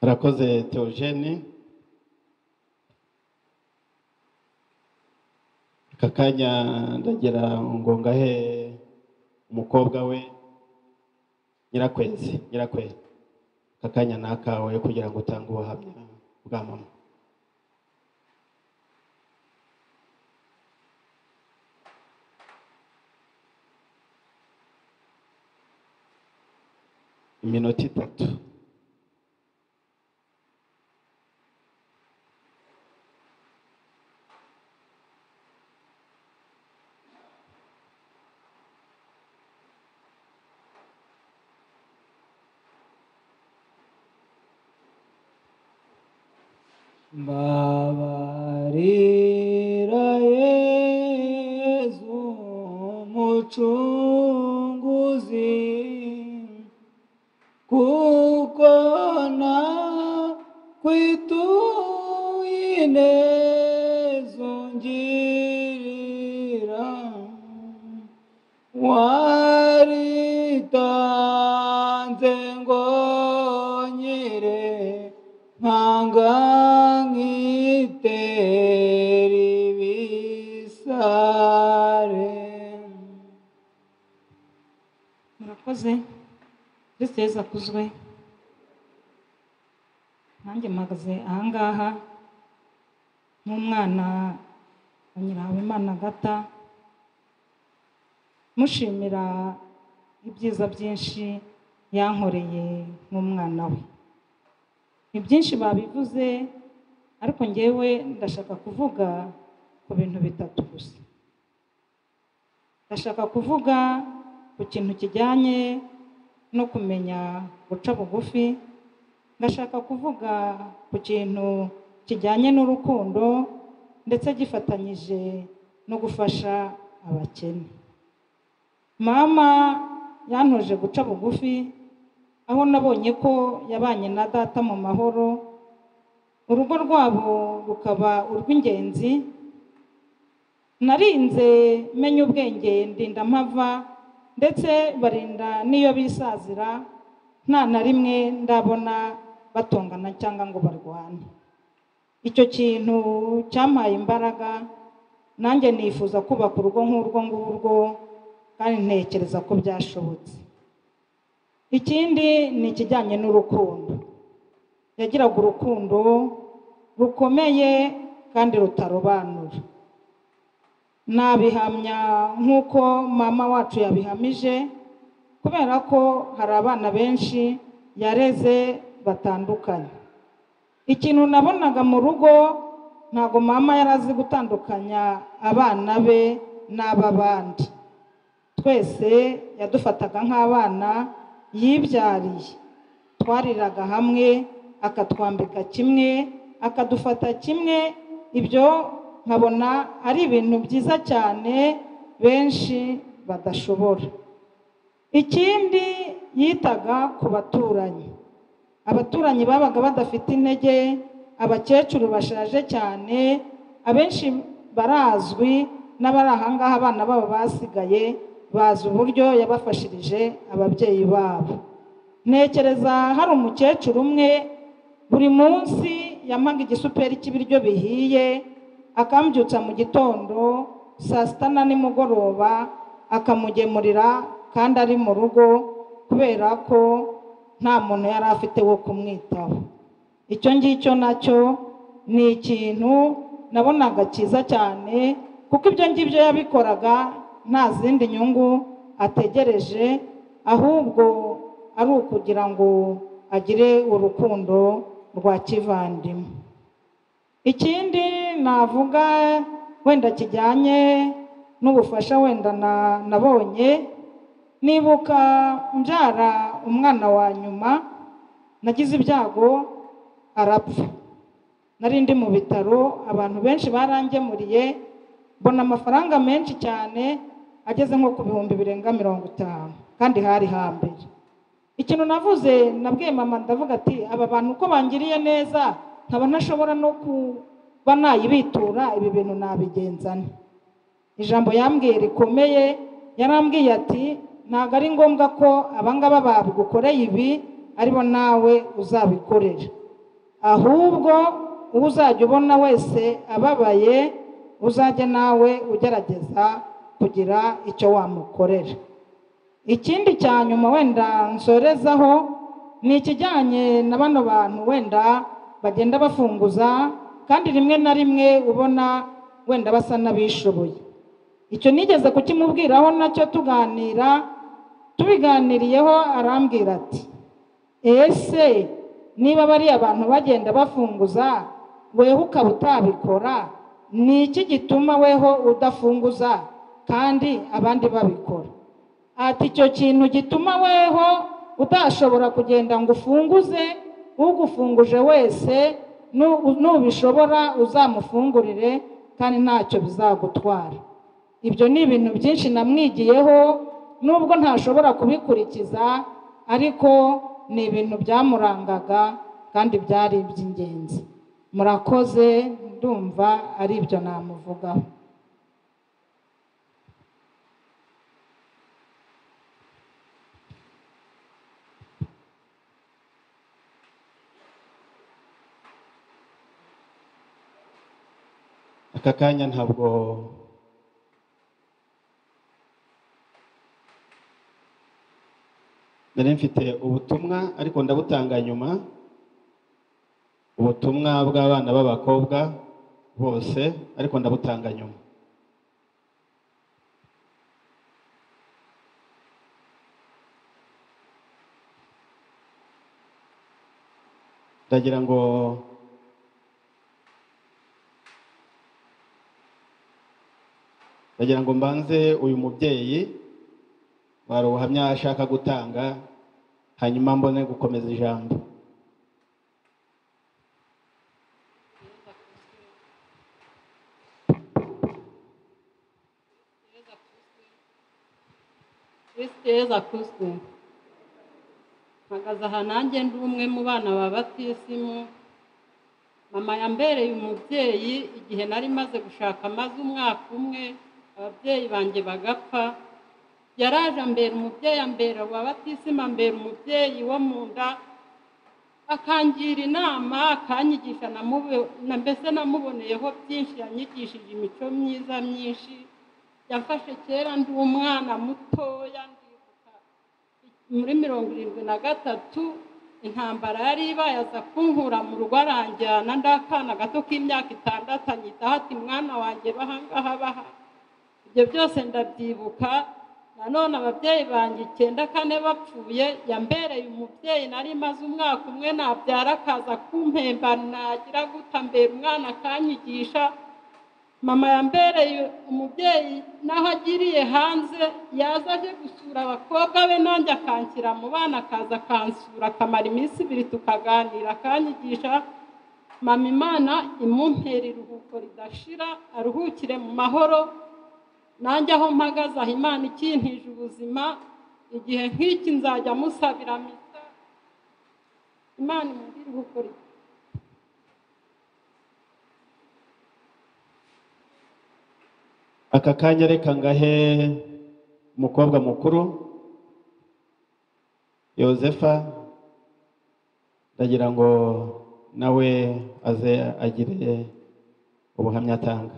arakoze teogene aka kanya ndagira ngo ngahe umukobwa we nyirakwezi nyirakwezi aka kanya ni akawe kugira ngo utange ubuhamya bwa mama. Iminota itatu. Mushimira ibyiza byinshi yankoreye nk'umwana we. Ni byinshi babivuze ariko ngewe ndashaka kuvuga ku bintu bitatu gusa. Ndashaka kuvuga ku kintu kijyanye no kumenya guca bugufi. Ndashaka kuvuga ku kintu kijyanye n'urukundo ndetse gifatanyije no gufasha abakene. Mama yantoje guca bugufi aho nabonye ko yabanye na data mu mahoro urugo rwabo rukaba urw'ingenzi. Narinze menya ubwenge ndinda mpava ndetse barinda n'iyo bisazira nta na rimwe ndabona batongana cyangwa ngo barwane icyo kintu cyampaye imbaraga nanjye nifuza kubaka urugo nk'urwo ngurwo kandi ntekereza ko byashobotse. Ikindi ni ikijyanye n'urukundo. Yagiraga urukundo rukomeye kandi rutarobanura. Nabihamya nk'uko mama wacu yabihamije kubera ko hari abana benshi yareze batandukanye. Ikintu nabonaga mu rugo ntabwo mama yari azi gutandukanya abana be n'ab'abandi. Twese yadufataga nk'abana yibyariye. Twariraga hamwe akatwambika kimwe akadufata kimwe. Ibyo nkabona ari ibintu byiza cyane benshi badashobora. Ikindi yitaga ku baturanyi. Abaturanyi babaga badafite intege abakecuru bashaje cyane abenshi barazwi n'abari ahangaha abana babo basigaye bazi uburyo yabafashirije ababyeyi babo. Ntekereza hari umukecuru umwe buri munsi yamaga igisuperi cy'ibiryo bihiye akambyutsa mu gitondo saa sita na nimugoroba akamugemurira kandi ari mu rugo kubera ko nta muntu yari afite wo kumwitaho. Icyo ngicyo na cyo ni ikintu nabonaga cyiza cyane kuko ibyo ngibyo yabikoraga nta zindi nyungu ategereje ahubwo ari ukugira ngo agire urukundo rwa kivandimwe. Ikindi navuga wenda kijyanye n'ubufasha wenda na- nabonye nibuka mbyara umwana wa nyuma nagize ibyago arapfa. Nari ndi mu bitaro abantu benshi barangemuriye mbona amafaranga menshi cyane ageze nko ku bihumbi birenga mirongo itanu kandi hari hambere. Ikintu navuze nabwiye mama ndavuga ati aba bantu uko bangiriye neza nkaba ntashobora no kuba nayibitura ibi bintu nabigenza nte ijambo yambwiye rikomeye yarambwiye ati ntabwo ari ngombwa ko abangaba babigukoreye ibi ari bo nawe uzabikorera ahubwo uwo uzajya ubona wese ababaye uzajya nawe ugerageza kugira icyo wamukorera. Ikindi cya nyuma wenda nsorezaho ni ikijyanye na bano bantu wenda bagenda bafunguza kandi rimwe na rimwe ubona wenda basa n'abishoboye. Icyo nigeze kukimubwiraho na cyo tuganira tubiganiriyeho arambwira ati ese niba bariya abantu bagenda bafunguza weho ukaba utabikora? Ni iki gituma weho udafunguza? Kandi abandi babikora. Ati icyo kintu gituma weho utashobora kugenda ngo ufunguze ugufunguje wese nu- nubishobora uzamufungurire kandi ntacyo bizagutwara. Ibyo ni ibintu byinshi namwigiyeho nubwo ntashobora kubikurikiza ariko ni ibintu byamurangaga kandi byari iby'ingenzi. Murakoze ndumva ari ibyo namuvugaho. Aka kanya ntabwo nari mfite ubutumwa ariko ndabutanga nyuma. Ubutumwa bw'abana b'abakobwa bose ariko ndabutanga nyuma. Ndagira ngo ndagira ngo mbanze uyu mubyeyi wari ubuhamya ashaka gutanga hanyuma mbone gukomeza ijambo. Yesu akuzwe mpagaze aha nanjye ndi umwe mu bana ba batisimu mama yambereye umubyeyi igihe nari maze gushaka amaze umwaka umwe. Ababyeyi banjye bagapfa. Yaraje ambera umubyeyi ambera wa batisima ambera umubyeyi wo mu nda. Akangira inama akanyigisha mbese namuboneyeho byinshi yanyigishije imico myiza myinshi. Yafashe kera ndi umwana mutoya ndibuka muri mirongo irindwi na gatatu. Intambara yari ibaye aza kunkura mu rugo aranjyana. Ndi akana gato k'imyaka itandatu anyitaho ati mwana wanjye bahangaha baha. Ibyo byose ndabyibuka. Nanone ababyeyi banjye icyenda kane bapfuye yambereye umubyeyi nari maze umwaka umwe nabyara akaza kumpemba nagira guta mbere umwana akanyigisha. Mama yambereye umubyeyi n'aho agiriye hanze yaza aje gusura abakobwa be nanjye akanshyira mu bana akaza akansura akamara iminsi ibiri tukaganira akanyigisha. Mama imana imumpera iruhuko ridashira aruhukire mu mahoro. Nanjye aho mpagaze aho imana ikintije ubuzima igihe nk'iki nzajya musabira misa. Imana iruhuko ridashira aka kanya reka ngahe umukobwa mukuru yozefa ndagira ngo nawe aze agire ubuhamya atanga.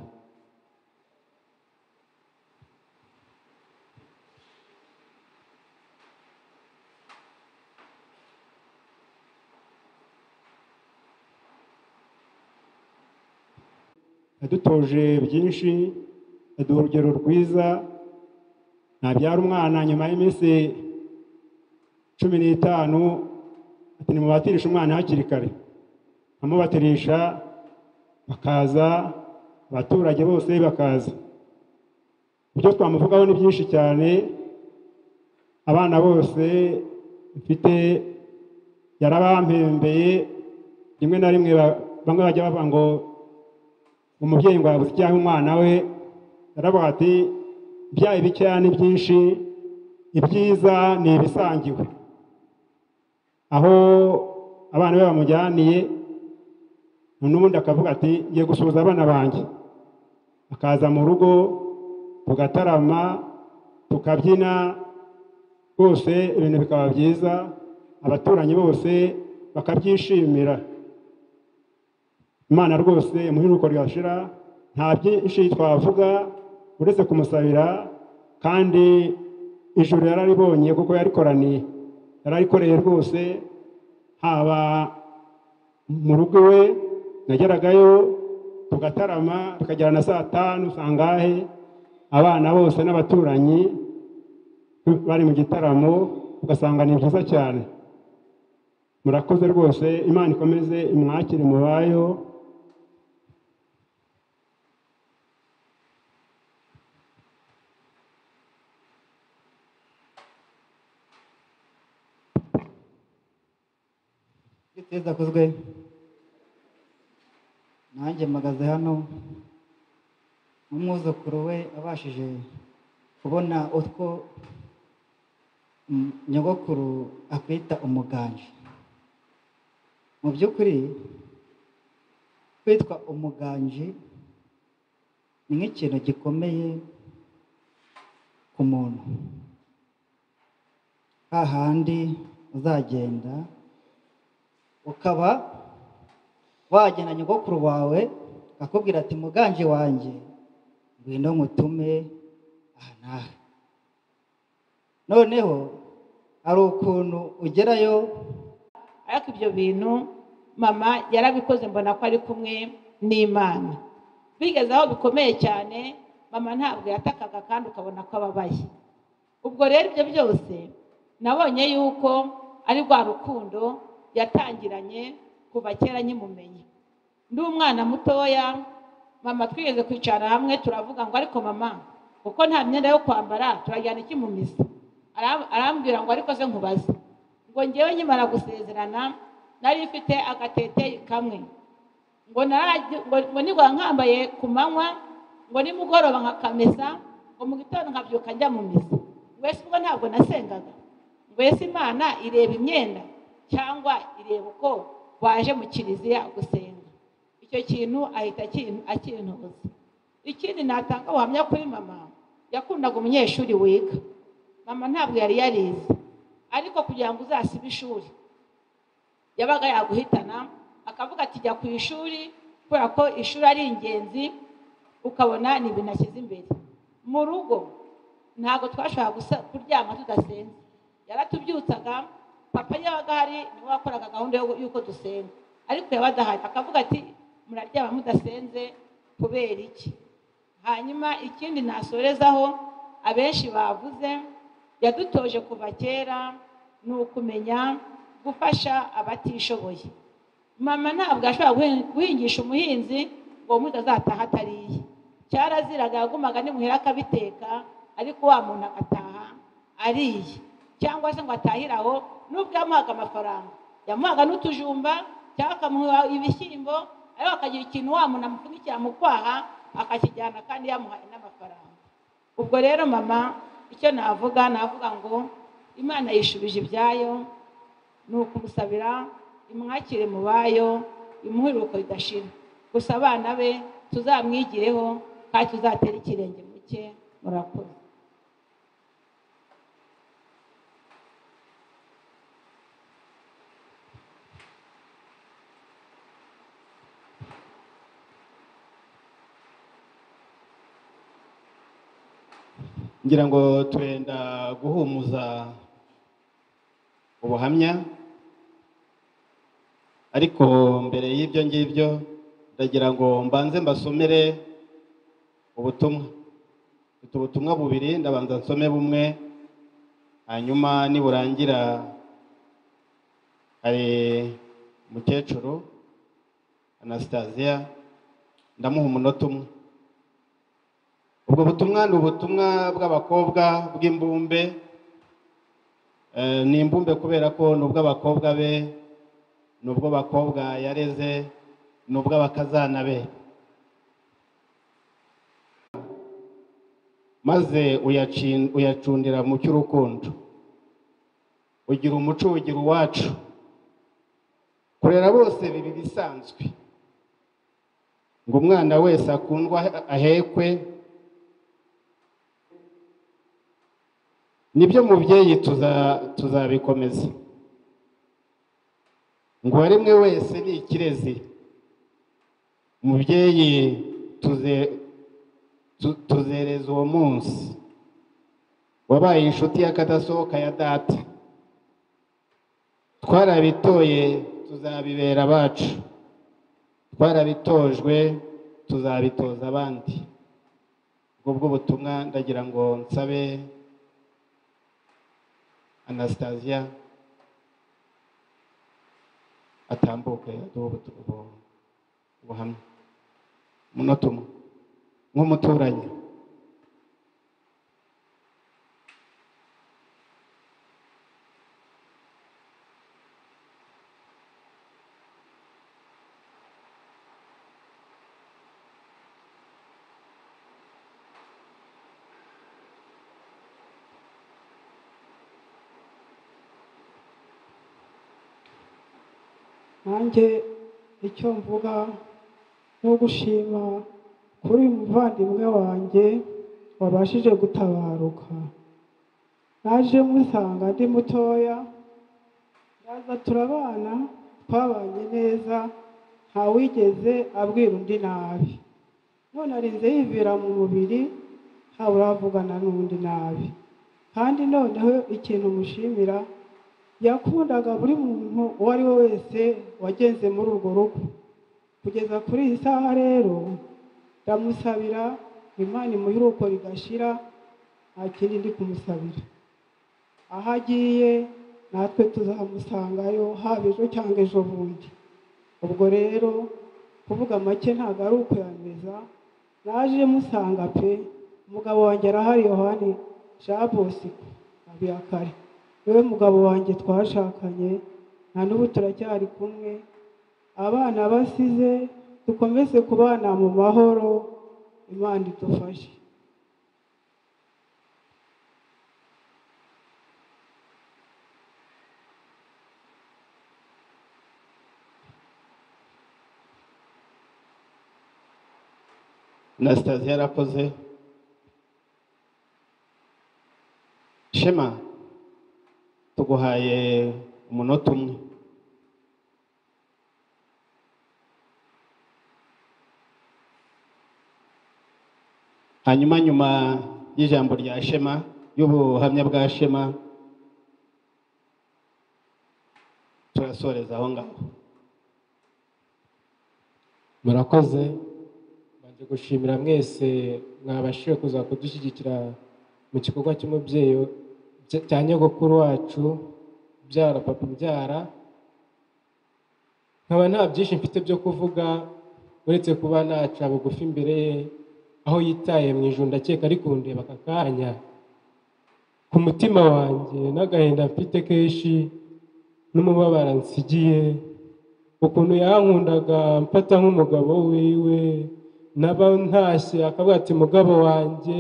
Yadutoje byinshi aduha urugero rwiza nabyara umwana nyuma y'iminsi cumi n'itanu ati nimubatirishe umwana hakiri kare. Nkamubatirisha bakaza abaturage bose bakaza. Ibyo twamuvugaho ni byinshi cyane abana bose mfite yarabampembeye rimwe na rimwe ba- bamwe bajya bavuga ngo umubyeyi ngo yabuze icyaha umwana we yaravuga ati byaye bikeya ni byinshi ibyiza ni ibisangiwe. Aho abana be bamujyaniye n'ubundi akavuga ati ngiye gusuhuza abana banjye. Akaza mu rugo tugatarama tukabyina rwose ibintu bikaba byiza abaturanyi bose bakabyishimira. Imana rwose imuhiruko ryashira nta byinshi twavuga uretse kumusabira kandi ijuru yararibonye kuko yarikoraniye. Yararikoreye rwose haba mu rugo iwe nageragayo tugatarama tukagera na saa tanu sangahe abana bose n'abaturanyi bari mu gitaramo ugasanga ni byiza cyane. Murakoze rwose imana ikomeze imwakire mubayo. Iteza akozwe nanjye mpagaze hano n'umwuzukuru we abashije kubona utwo nyogokuru akwita umuganje. Mu by'ukuri kwitwa umuganji ni nk'ikintu gikomeye ku muntu. Hahandi uzagenda ukaba wagena nyogokuru wawe akakubwira ati muganje wanjye ngwino ngutume aha n'aha noneho hari ukuntu ugerayo. Ariko ibyo bintu mama yarabikoze mbona ko ari kumwe n'imana. Bigeze aho bikomeye cyane mama ntabwo yatakaga kandi ukabona ko ababaye. Ubwo rero ibyo byose nabonye yuko ari rwa rukundo yatangiranye kuva kera nkimumenye ndi umwana mutoya mama twigeze kwicara hamwe turavuga ngo ariko mama kuko nta myenda yo kwambara turajyana iki mu misa? Ara- arambwira ngo ariko se nkubaze. Ngo ngewe nkimara gusezerana nari mfite agatete kamwe. Ngo nigwa nkambaye ku manywa ngo nimugoroba nkakamesa ngo mu gitondo nkabyuka njya mu misa. Ngo ese ubwo ntabwo nasengaga? Ngo ese imana ireba imyenda? Cyangwa ireba uko waje mu kiliziya gusenga. Icyo kintu ahita aki- akintuza ikindi natanga ubuhamya kuri mama yakundaga umunyeshuri wiga. Mama ntabwo yari yarize ariko kugira ngo uzasibe ishuri yabaga yaguhitana akavuga ati jya ku ishuri kubera ko ishuri ari ingenzi ukabona ni ibintu ashyize imbere. Mu rugo ntabwo twashoboraga gusa- kuryama tudasenze. Yaratubyutsaga papa yabaga ahari ni we wakoraga gahunda y'uko dusenga. Ariko yaba adahari akavuga ati muraryama mudasenze kubera iki? Hanyuma ikindi nasorezaho abenshi bavuze yadutoje kuva kera ni ukumenya gufasha abatishoboye. Mama ntabwo ashobora guhin- guhingisha umuhinzi ngo uwo muhinzi azataha atariye cyaraziraga yagumaga nimuhera akabiteka ariko wa muntu agataha ariye cyangwa se ngo atahire aho nubwo yamuhaga amafaranga. Yamuhaga n'utujumba cyangwa akamuha ibishyimbo ariko akagira ikintu wa muntu amupfunyikira mu kwaha akakijyana kandi yamuhaye n'amafaranga. Ubwo rero mama icyo navuga navuga ngo imana yishubije ibyayo ni ukumusabira imwakire mu bayo imuhe iruhuko ridashira gusa abana be tuzamwigireho kandi tuzatere ikirenge mu cye murakoze ngira ngo turenda guhumuza ubuhamya. Ariko mbere y'ibyo ngibyo ndagira ngo mbanze mbasomere ubutumwa. Mfite ubutumwa bubiri ndabanza nsome bumwe hanyuma niburangira hari umukecuru anasitaziya ndamuha umunota umwe. Ubwo butumwa ni ubutumwa bw'abakobwa bw'imbumbe Eh, ni imbumbe kubera ko ni ubw'abakobwa be ni ubw'abakobwa yareze ni ubw'abakazana be. Maze uyacundira mu cy'urukundo. Ugira umuco ugira uwacu. Kurera bose biba ibisanzwe ngo umwana wese akundwa ahekwe ni byo mubyeyi tuza- tuzabikomeza. Ngo uwaremwe wese ni ikirezi. Mubyeyi tuze- tu- tuzereza uwo munsi. Wabaye inshuti y'akadasohoka ya data. Twarabitoye tuzabibera abacu. Twarabitojwe tuzabitoza abandi. Ubwo bwo butumwa ndagira ngo nsabe anasitaziya atambuke aduhe ubuhamya umunota umwe nk'umuturanyi nanjye icyo mvuga ni ugushima kuri uyu muvandimwe wanjye wabashije gutabaruka. Naje musanga ndi mutoya ndaza turabana twabanye neza ntawigeze abwira undi nabi. None arinze yivira mu mubiri ntawe uravugana n'undi nabi. Kandi noneho ikintu mushimira yakundaga buri muntu uwo ari we wese wagenze muri urwo rugo. Kugeza kuri iyi saha rero ndamusabira imana imuhe iruhuko ridashira nta kindi ndi kumusabira. Aho agiye natwe tuzamusangayo haba ejo cyangwa ejo bundi. Ubwo rero kuvuga make ntabwo ari ukuyameza naje musanga pe umugabo wanjye arahari yohani jean bosco abiyakare wowe mugabo wanjye twashakanye nta n'ubu turacyari kumwe. Abana basize dukomeze kubana mu mahoro imana idufashe. Anasitazi yarakoze. Shema. Tuguhaye umunota umwe. Hanyuma nyuma y'ijambo rya shema y'ubuhamya bwa shema turasoreza aho ngaho murakoze baje gushimira mwese mwabashije kuza kudushyigikira mu gikorwa cy'umubyeyi cya- nyogokuru wacu ubyara papa ubyara nkaba nta byinshi mfite byo kuvuga uretse kuba naca bugufi imbere ye aho yitaye mu ijuru ndakeka ari kundeba aka kanya. Ku mutima wanjye n'agahinda mfite kenshi n'umubabaro nsigiye. Ukuntu yankundaga mfata nk'umugabo wiwe naba ntashye akavuga ati mugabo wanjye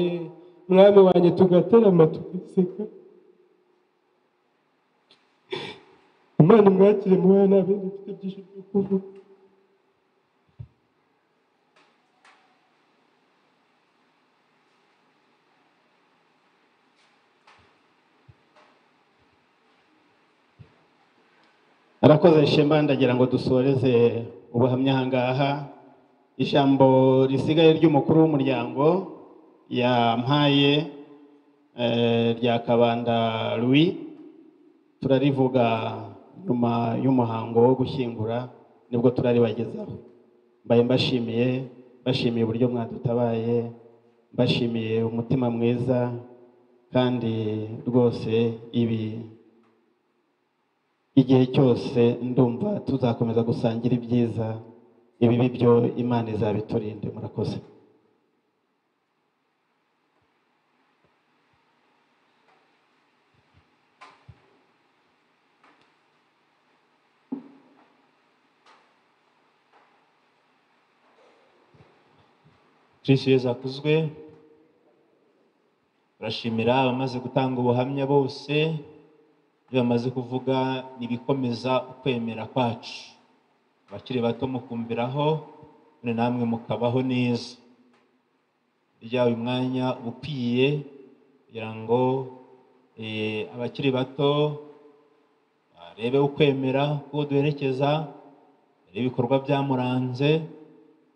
mwami wanjye tugatarama tugaseka imana imwakire mubaye nta bindi mfite byinshi byo kuvuga arakoze shema ndagira ngo dusoreze ubuhamya aha ngaha ijambo risigaye ry'umukuru w'umuryango yampaye eh, rya kabanda louis. Turarivuga nyuma y'umuhango wo gushyingura ni bwo turaribagezaho. Mbaye mbashimiye mbashimiye uburyo mwadutabaye mbashimiye umutima mwiza kandi rwose ibi igihe cyose ndumva tuzakomeza gusangira ibyiza ibibi byo imana izabiturinde. Murakoze. Kristo yezu akuzwe. Turashimira abamaze gutanga ubuhamya bose. Ibyo bamaze kuvuga ni ibikomeza ukwemera kwacu. Abakiri bato mukumviraho none namwe mukabaho neza. Burya uyu mwanya uba ukwiye kugira ngo eh, abakiri bato barebe ukwemera kuko duherekeza ibikorwa byamuranze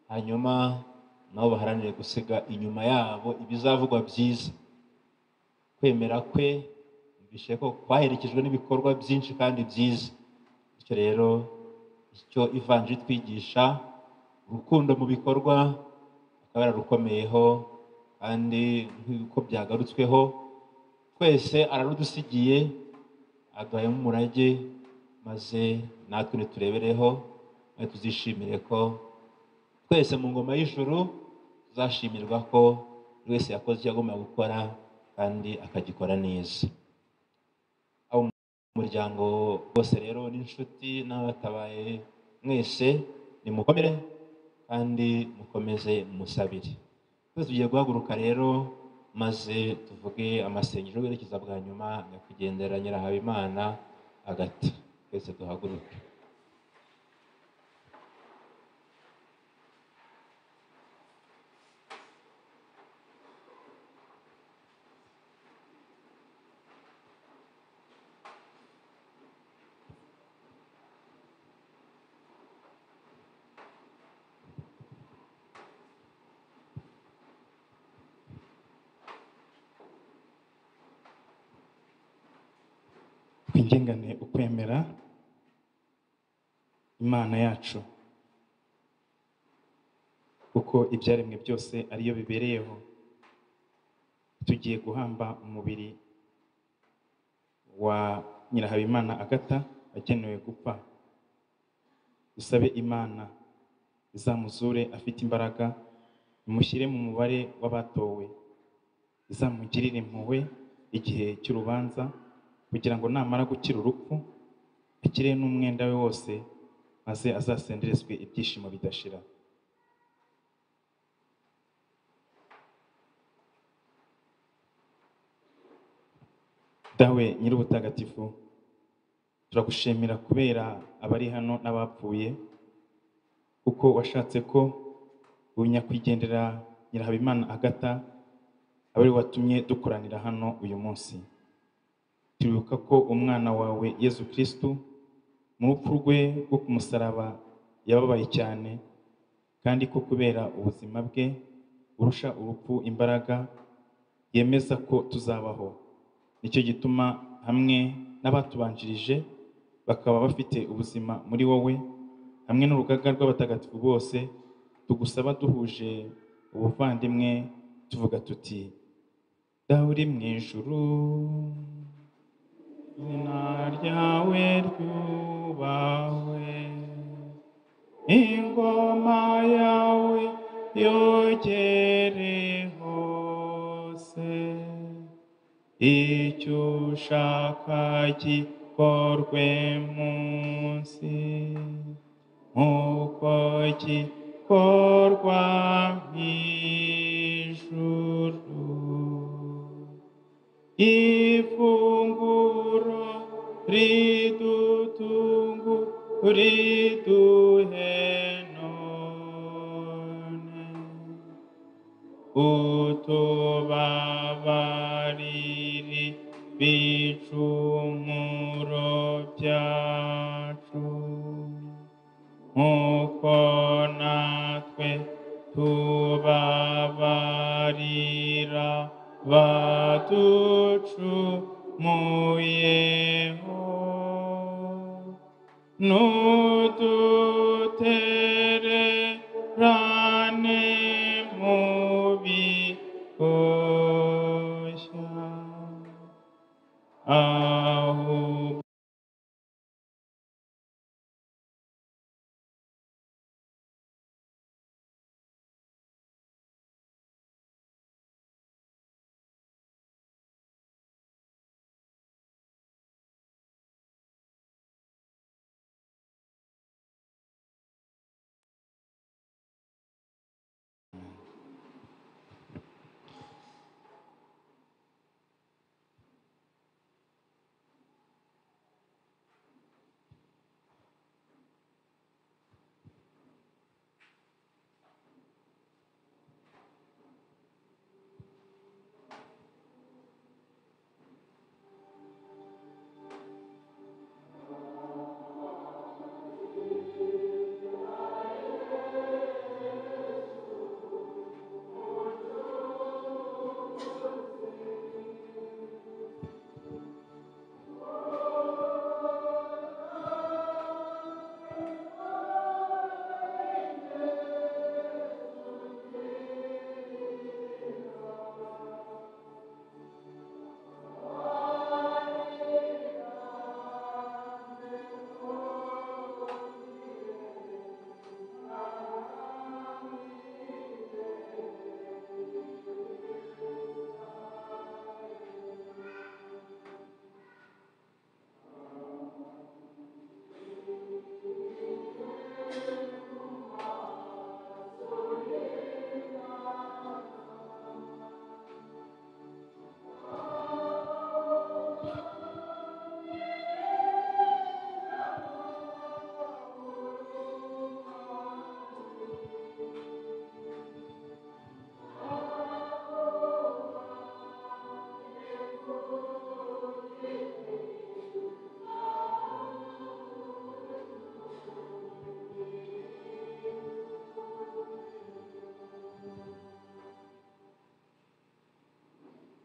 hanyuma nabo baharanire gusiga inyuma yabo ibizavugwa byiza. Kwemera kwe bishe ko kwaherekejwe n'ibikorwa byinshi kandi byiza. Bityo rero icyo ivanjiri twigisha urukundo mu bikorwa akaba yararukomeyeho kandi nk'uko byagarutsweho twese ararudusigiye aduhayemo umurage maze natwe ntiturebereho tuzishimire ko twese mu ngoma y'ijuru tuzashimirwa ko buri wese yakoze icyo agomba gukora kandi akagikora neza. Abo mu muryango bose rero n'inshuti n'abatabaye mwese nimukomere kandi mukomeze musabire. Twese tugiye guhaguruka rero maze tuvuge amasengero y'uwerekeza bwa nyuma nyakwigendera nyirahabimana hagati twese duhaguruke twingengane ukwemera imana yacu. Kuko ibyaremwe byose ariyo bibereyeho. Tugiye guhamba umubiri wa nyirahabimana agata agenewe gupfa. Dusabe imana izamuzure afite imbaraga imushyire mu mubare w'abatowe. Izamugirire impuhwe igihe cy'urubanza kugira ngo namara gukira urupfu akire n'umwenda we wose maze azasenderezwe ibyishimo bidashira. Dawe nyir'ubutagatifu turagushimira kubera abari hano n'abapfuye kuko washatse ko unyakwigendera nyirahabimana agata ari we watumye dukoranira hano uyu munsi. Turibuka ko umwana wawe yezu kirisitu mu rupfu rwe rwo ku musaraba yababaye cyane kandi ko kubera ubuzima bwe burusha urupfu imbaraga yemeza ko tuzabaho. Nicyo gituma hamwe n'abatubanjirije bakaba bafite ubuzima muri wowe hamwe n'urugaga rw'abatagatifu bose tugusaba duhuje ubuvandimwe tuvuga tuti dawe uri mu ijuru izina ryawe ryubahwe ingoma yawe yogere hose. Icyo ushaka gikorwe munsi. Nk'uko gikorwa mw'ijuru. Ifunguro ridutungu riduhe none utubabarire ibicumuro byacu nk'uko natwe tubabarira baducumuyeho নতুন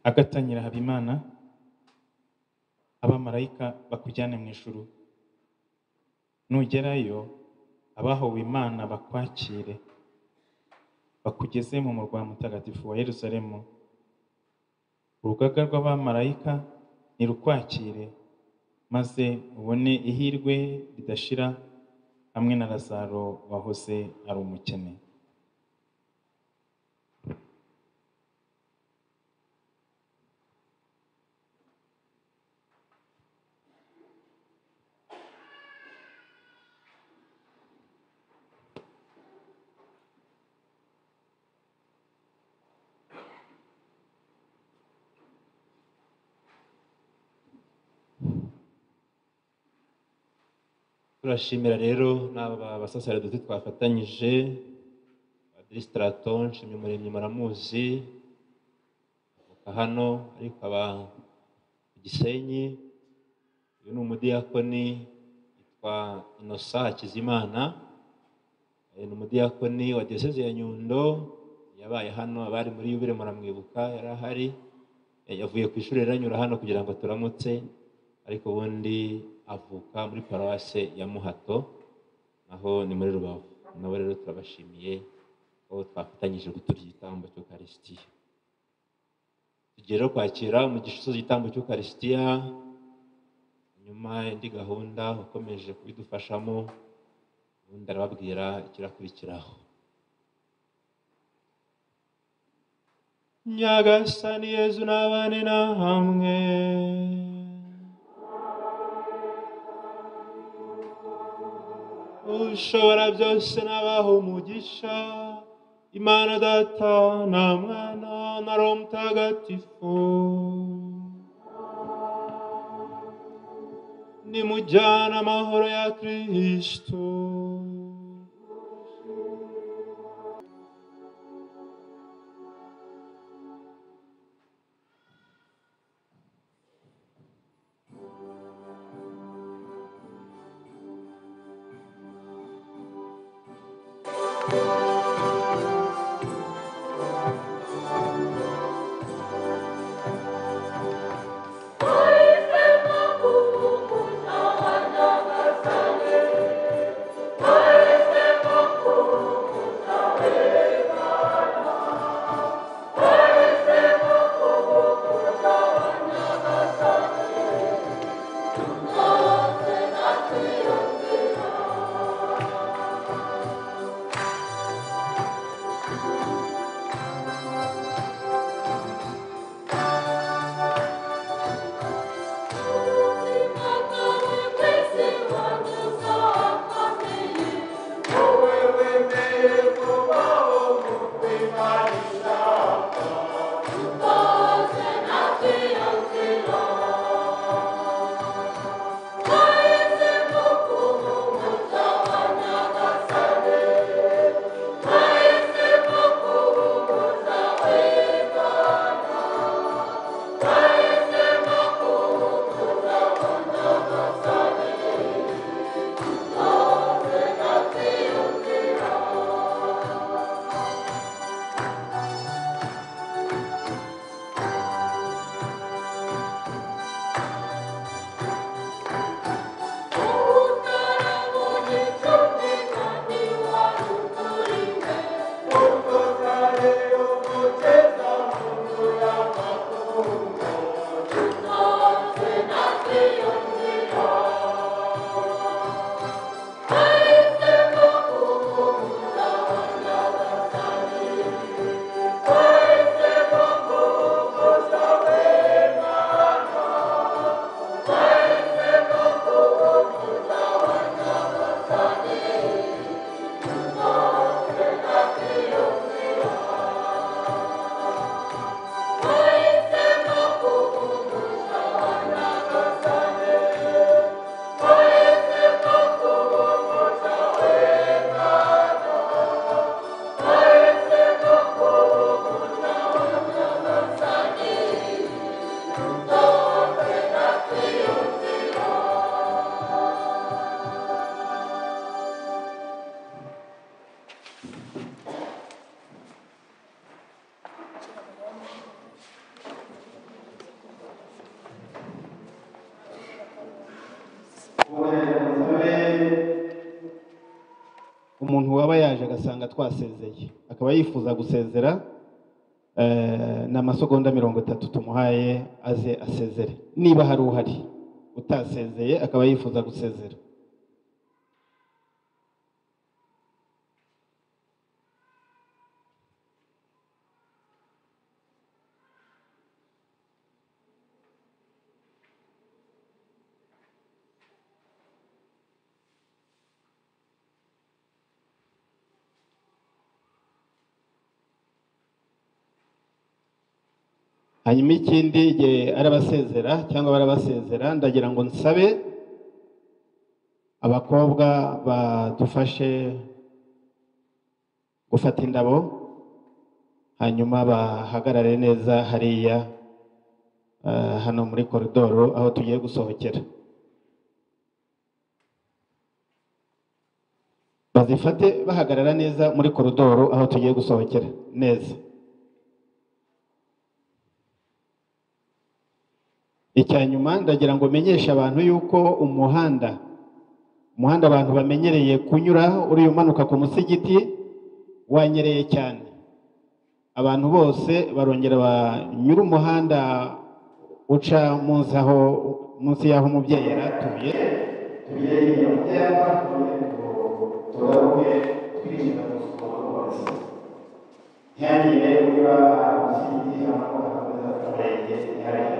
agatanyira habimana abamarayika bakujyane mu ijuru. Nugerayo abahowe imana bakwakire bakugeze mu murwa mutagatifu wa yerusalemu. Urugaga rw'abamarayika nirukwakire maze ubone ihirwe ridashira hamwe na lazaro wahoze ari umukene. Turashimira rero n'aba basaseredoti twafatanyije padiri Straton nshimyumuremyi muramuzi avuka hano ariko aba gisenyi uyu ni umudiyakoni yitwa inosa hakizimana ni umudiyakoni wa diyoseze ya nyundo yabaye hano abari muri yubile muramwibuka yari ahari yavuye ku ishuri rero anyura hano kugira ngo turamutse ariko ubundi avuka muri paruwase ya muhato naho ni muri rubavu. Nabo rero turabashimiye ko twafatanyije gutura igitambo cy'ukarisitiya tugiye rero kwakira umugisha usoza igitambo cy'ukarisitiya nyuma indi gahunda ukomeje kubidufashamo ubundi arababwira ikirakurikiraho. Nyagasani yezu n'abane na hamwe ushobora byose n'abaho umugisha. Imana data na mwana na roho mutagatifu nimujyana amahoro ya kristo umuntu twasezeye. Akaba yifuza gusezera eh, ni amasegonda mirongo itatu tumuhaye aze asezere. Niba hari uhari utasezeye akaba yifuza gusezera. Hanyuma ikindi igihe arabasezera cyangwa barabasezera ndagira ngo nsabe abakobwa badufashe gufata indabo hanyuma bahagarare neza hariya ah, hano muri koridoro aho tugiye gusohokera. Bazifate bahagarara neza muri koridoro aho tugiye gusohokera neza. Icya nyuma ndagira ngo menyeshe abantu yuko umuhanda umuhanda abantu bamenyereye kunyura uriya umanuka ku musigiti wanyereye cyane abantu bose barongera banyura umuhanda uca munsi aho munsi y'aho umubyeyi yari atuye ntihagire unyura ahantu musigiti ahantu hakomeza umurenge ntihagire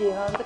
njyanye ngiye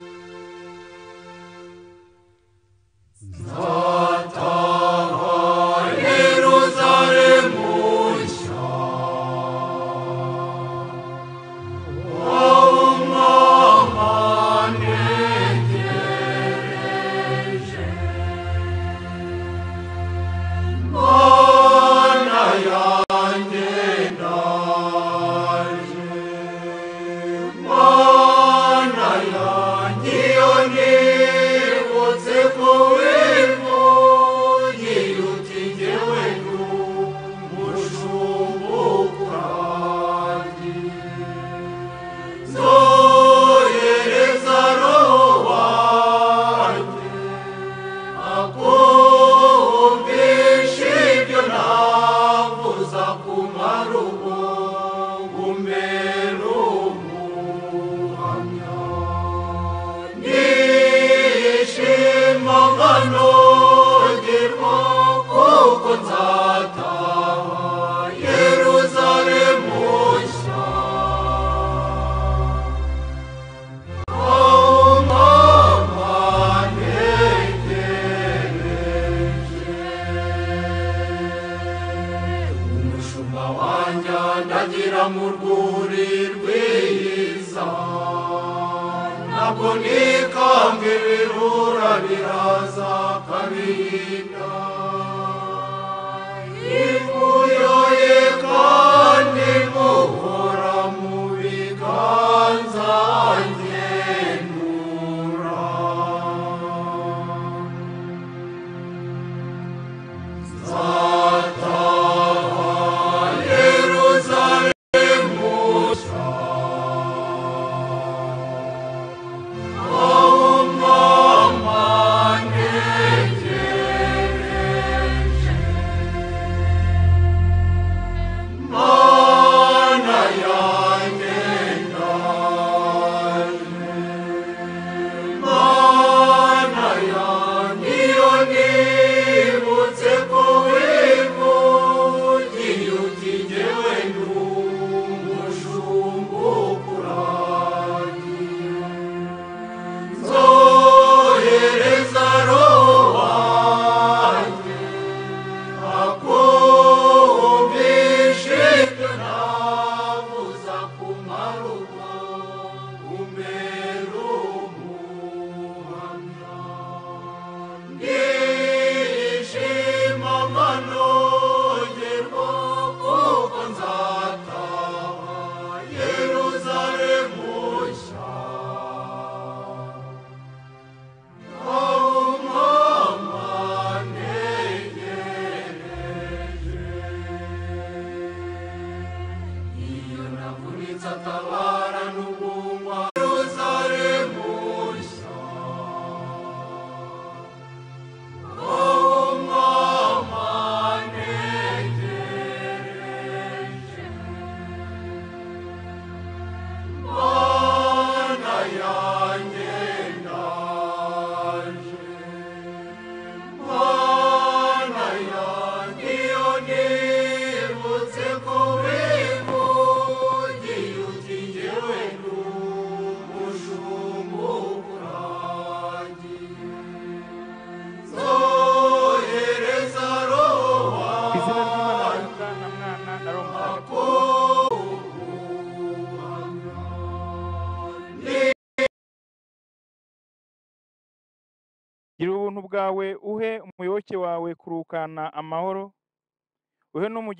you.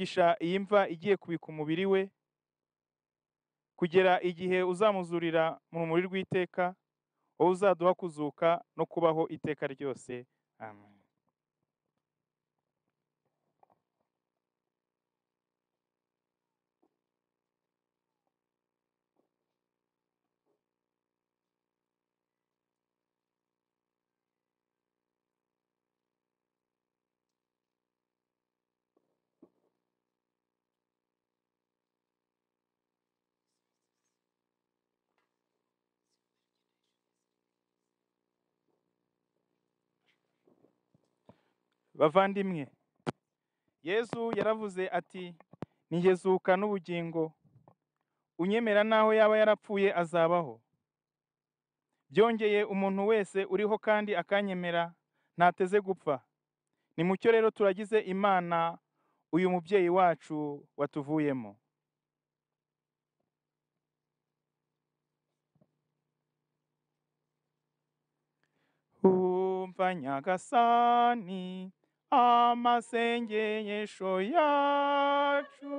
umugisha iyi mva igiye kubika umubiri we kugera igihe uzamuzurira mu rumuri rw'iteka wowe uzaduha kuzuka no kubaho iteka ryose. Bavandimwe. Yesu yaravuze ati ni n'ubugingo. Unyemera n'aho yaba yarapfuye azabaho. Byongeye umuntu wese uriho kandi akanyemera ntateze gupfa. Ni mucyo rero turagize imana uyu mubyeyi wacu watuvuyemo. Umva nyagasani amasengesho yacu.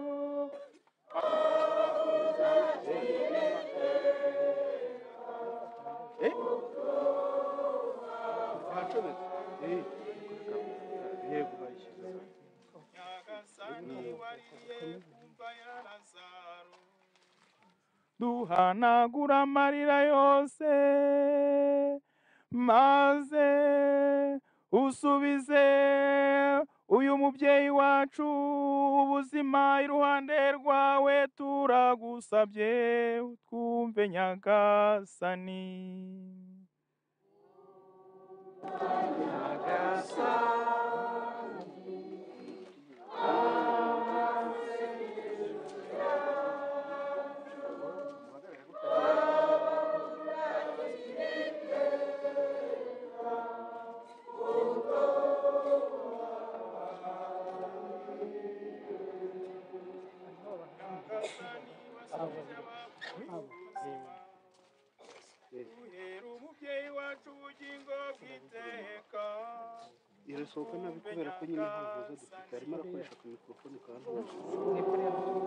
Duhanagura amarira yose maze usubize uyu mubyeyi wacu ubuzima iruhande rwawe turagusabye twumve nyagasani. Uhera irasohoka nabi kubera ko nyine nta vuza dufite. Arimo arakoresha ku mikorofone kandi nyagasani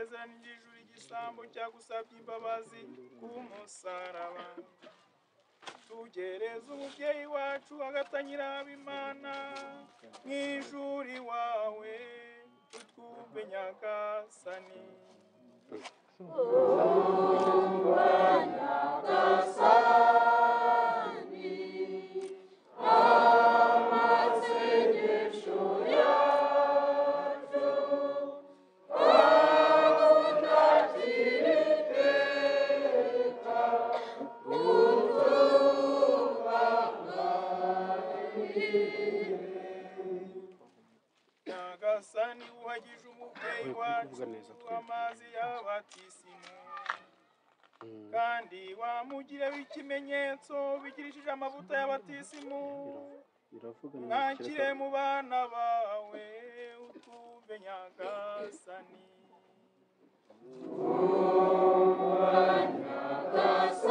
wowe wasezeranije ijuru igisambo cyagusabye imbabazi ku musaraba. Tugereze umubyeyi wacu agatanyira abimana mu tutwumve nyagasani nyagasani kandi wamugireho ikimenyetso bigirishije amavuta y'abatisimu iravuga mwakire mu bana bawe utwumve nyagasani. Natwe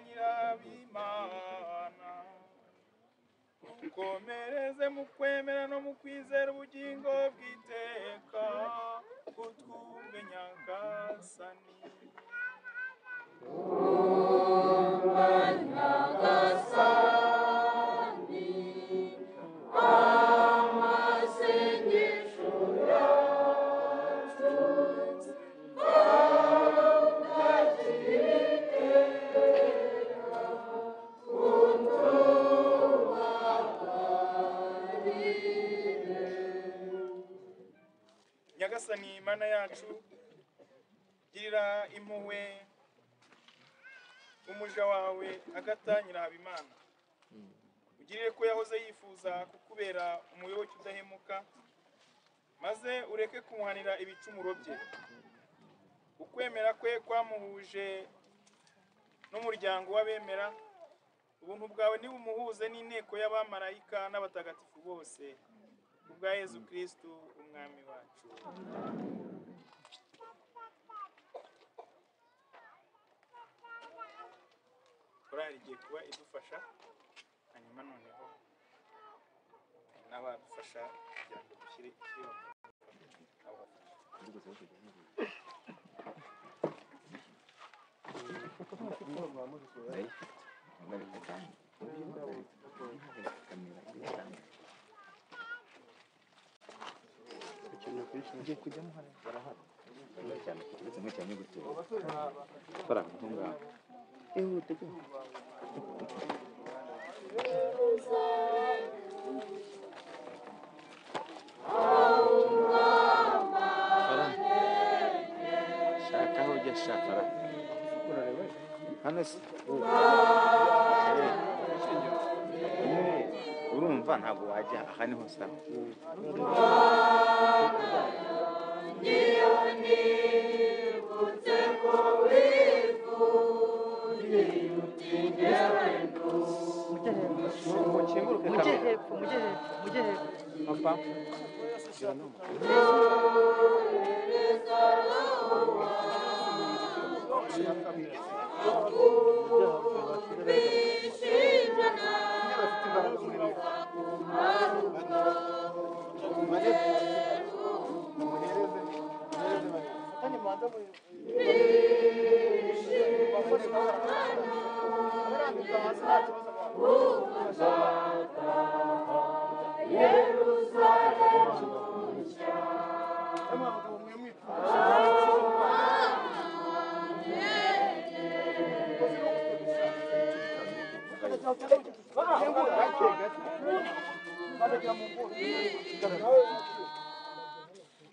agatanyira abimana dukomereze mu kwemera no mu kwizera ubugingo bw'iteka. Utwumve nyagasani mana yacu girira impuhwe umuja wawe agatanyira habimana. Ugirire ko yahoze yifuza kukubera umuyoboke udahemuka maze ureke kumuhanira ibicumuro bye. Ukwemera kwe kwamuhuje n'umuryango w'abemera ubuntu bwawe ntibumuhuze n'inteko y'abamarayika n'abatagatifu bose. Kubwa yezu kristu umwami wacu. Korali igiye kuba idufasha hanyuma noneho n'abadufasha kugira ngo dushyire ikiriho ugiye kujyamo hano barahari. Cyane bari aho ngaho ihute ko shaka aho ujya shaka ra hano se Eh, urumva ntabwo wajya aha ni ho sawa mujye hepfo mujye hepfo mujye hepfo papa gerayo gerayo wowe gira inyuma wowe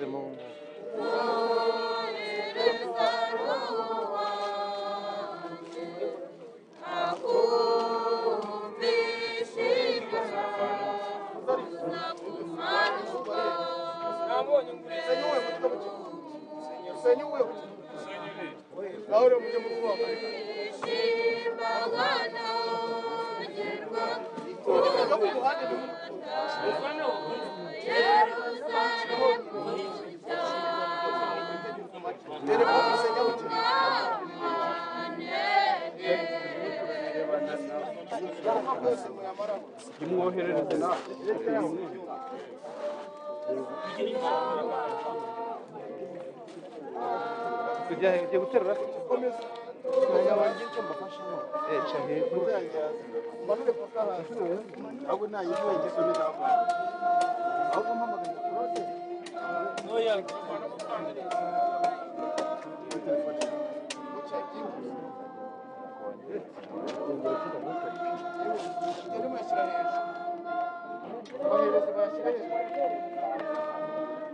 Demônio. Nimwoherereze nawe kujya ugiye guterura komeza mwanya wanjye icyo mbafashemo eca hepfo manure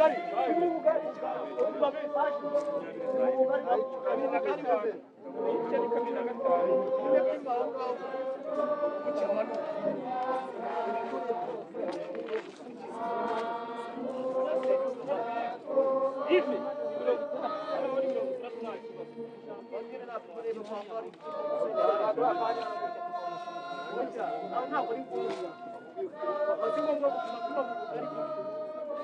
Gari, segundo Gari. Uma vez mais. Camina, Gari, Gari. Camina, Gari. Continuando. Ife. Não, não, não.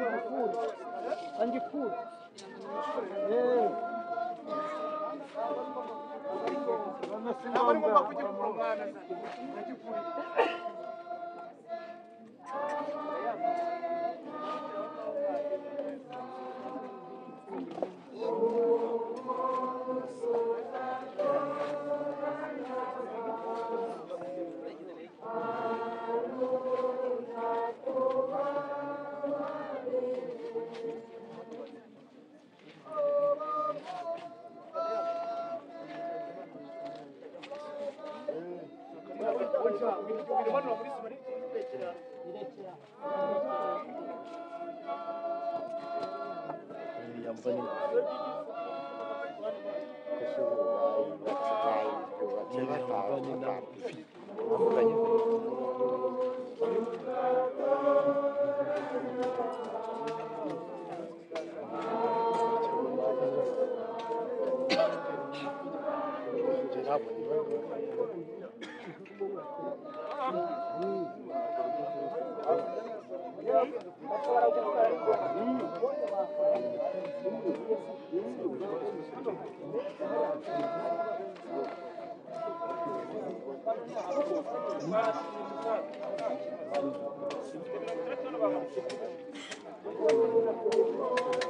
Angifuni. Angifuni. Hey. Vana sinonga. Vana sinonga. Angikuru. Ntabwo ari ngombwa kujya ku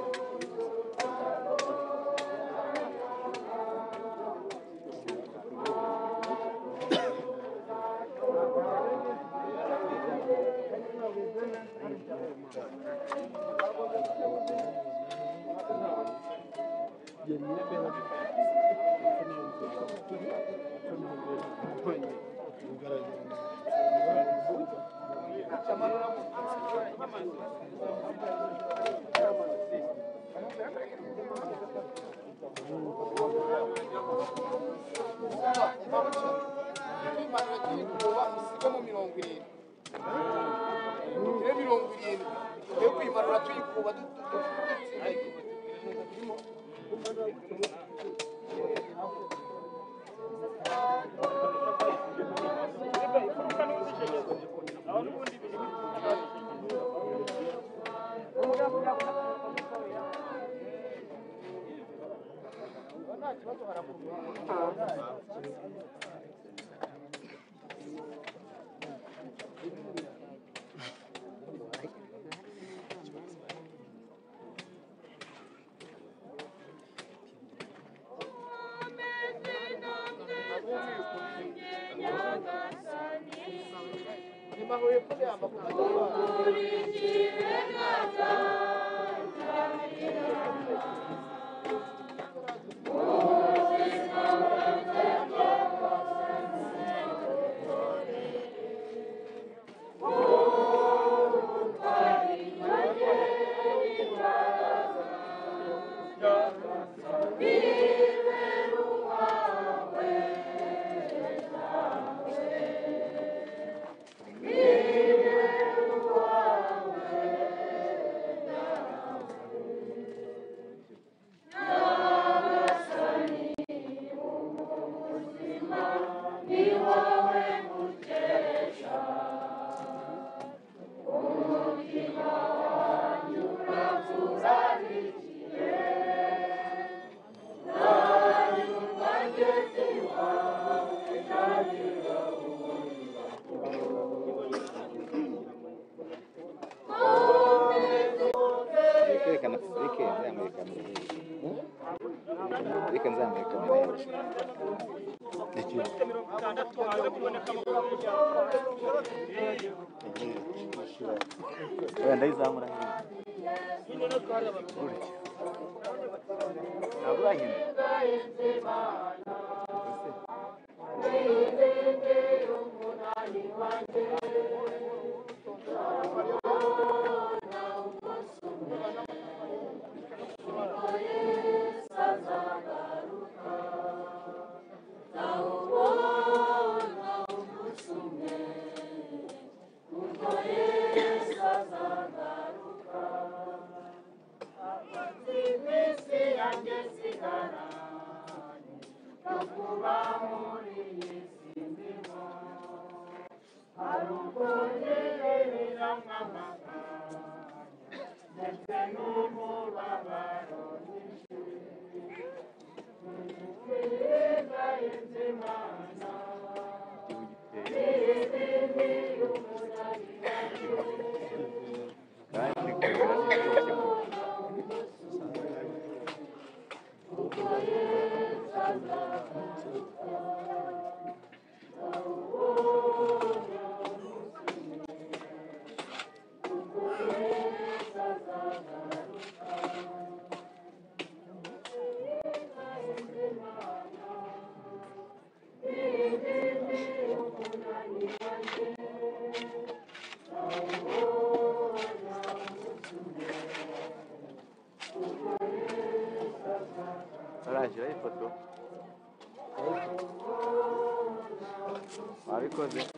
rwanda. Reka করবে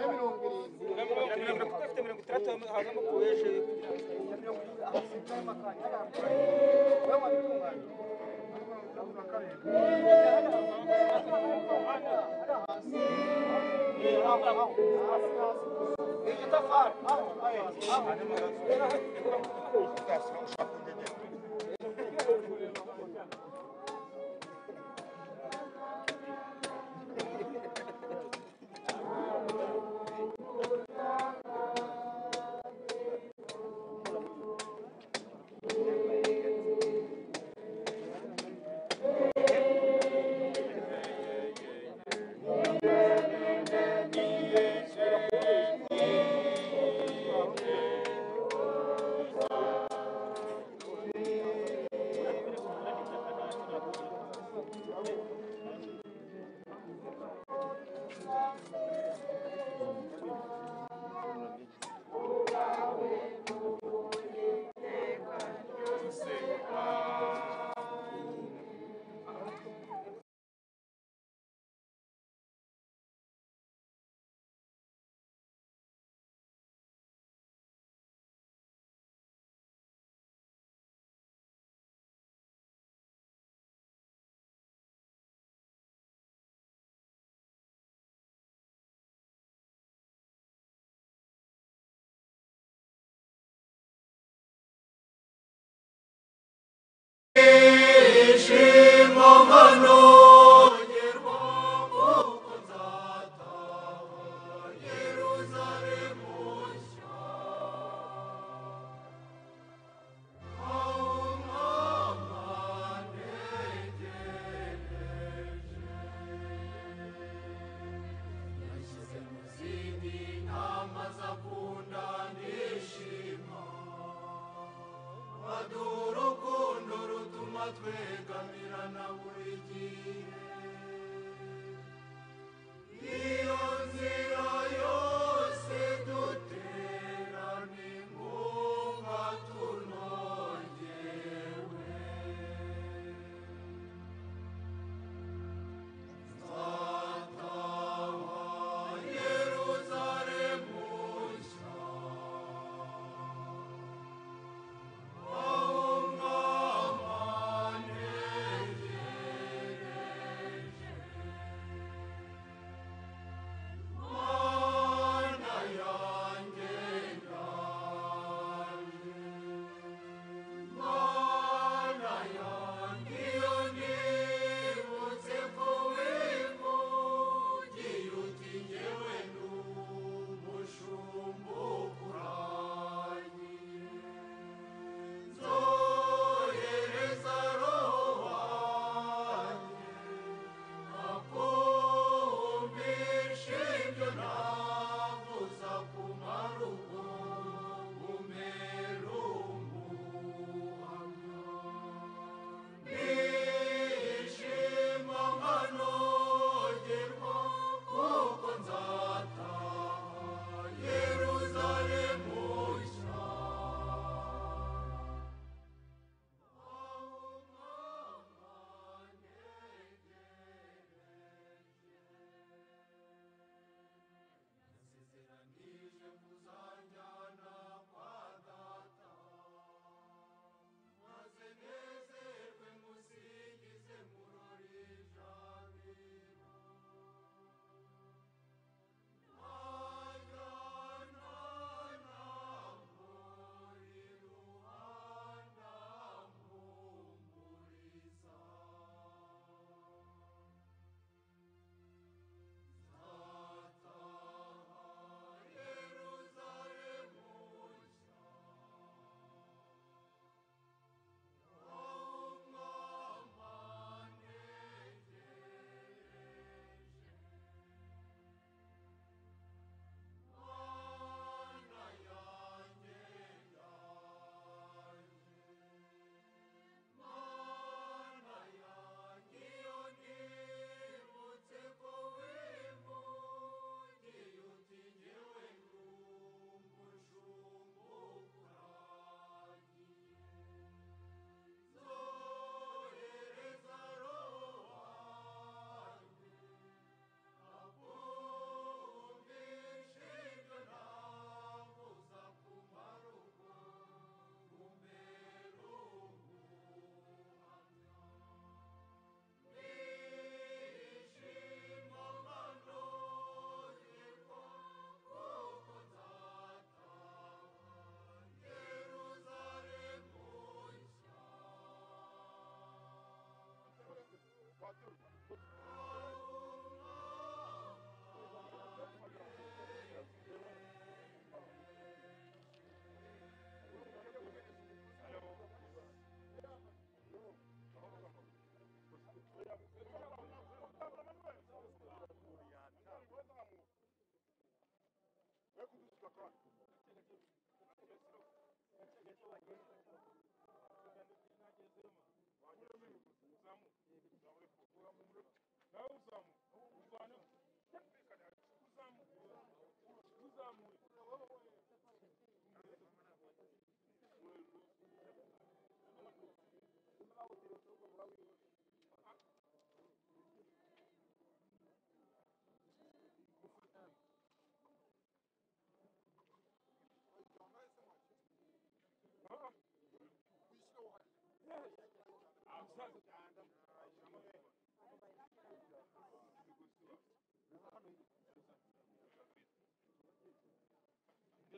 ya mirongo irindwi ya mirongo irindwi afite mirongo itandatu hazamo ku hejuru ya mirongo irindwi ahasigaye amakanya yo wabitunganya igitafari aho aho a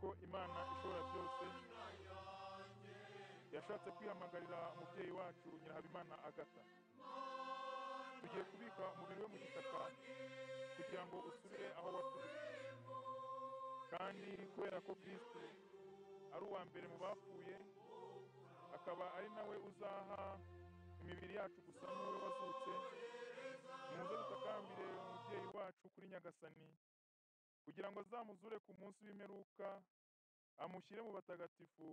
ko imana ishobora byose. Yashatse kwihamagarira umubyeyi wacu nyirahabimana agata tugiye kubika umubiri we mu gitaka kugira ngo usubire aho waturutse kandi kubera ko kristo ari uwa mbere mu bapfuye akaba ari nawe uzaha imibiri yacu gusa n'uwe wazutse. Muze dutakambire umubyeyi wacu kuri nyagasani kugira ngo azamuzure ku munsi w'imperuka amushyire mu batagatifu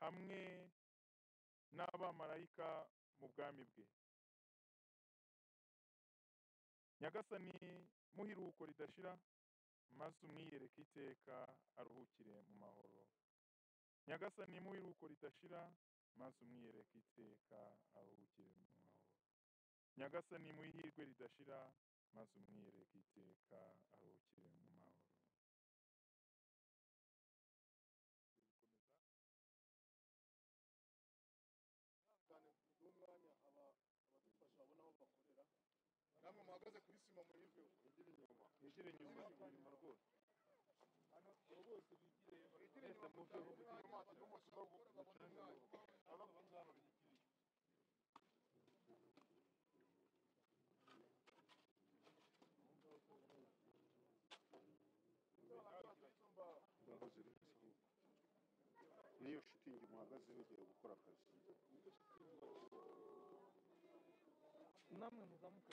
hamwe n'abamarayika mu bwami bwe. Nyagasani muhiruko ridashira maze umwiyereke iteka aruhukire mu mahoro. Nyagasani muhiruko ridashira maze umwiyereke iteka aruhukire mu mahoro. Nyagasani muhirwe ridashira maze umwiyereke iteka aruhukire mu mahoro cyane abadufasha babona aho bakorera namwe muhagaze kuri sima muyive mwigire inyuma mwigire inyuma inyuma rwose hano abo bose bigire bigire inyuma muveho mugire amaso n'umunsi shitingi muhagazeho ugiye gukora akazi namwe muzamuke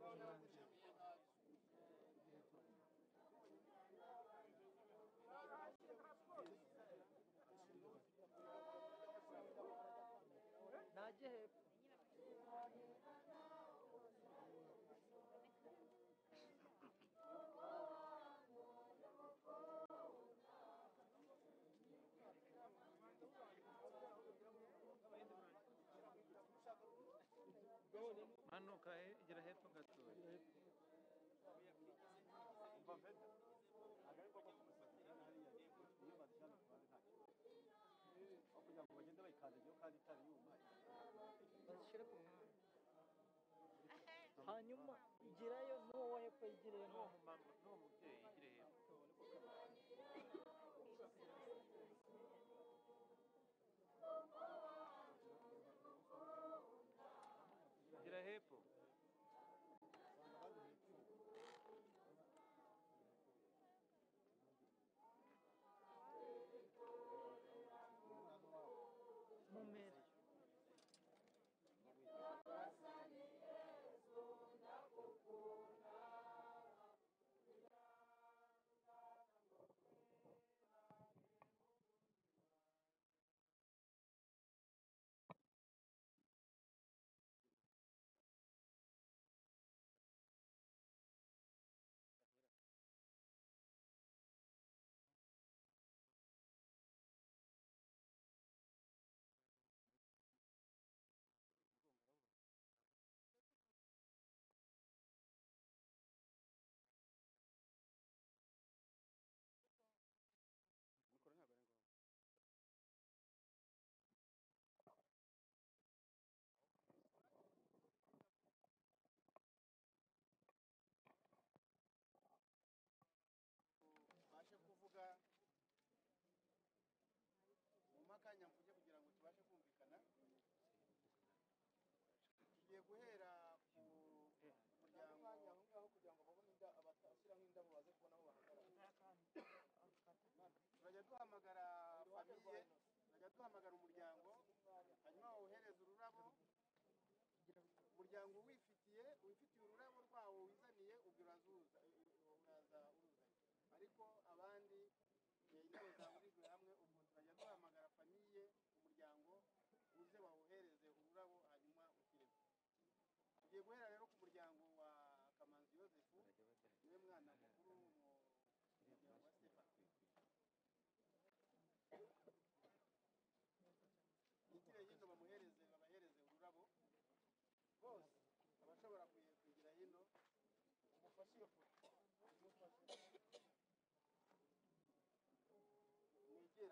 noneho baduha umwanya najye hepfo kugira ngo bagende bayikandagiyeho kandi itari yuma bazishyire ku muhanda hanyuma igerayo n'uwo hepfo yegereye n'uwo guhera ku muryango aho ngaho kugira ngo babone abashyira nk'indabo baze kubona aho bahagarara. Turajya duhamagara famiye turajya duhamagara umuryango hanyuma wohereza ururabo. Umuryango wifitiye wifitiye ururabo rwawo wizaniye ubwo uraza uruzanye ariko abandi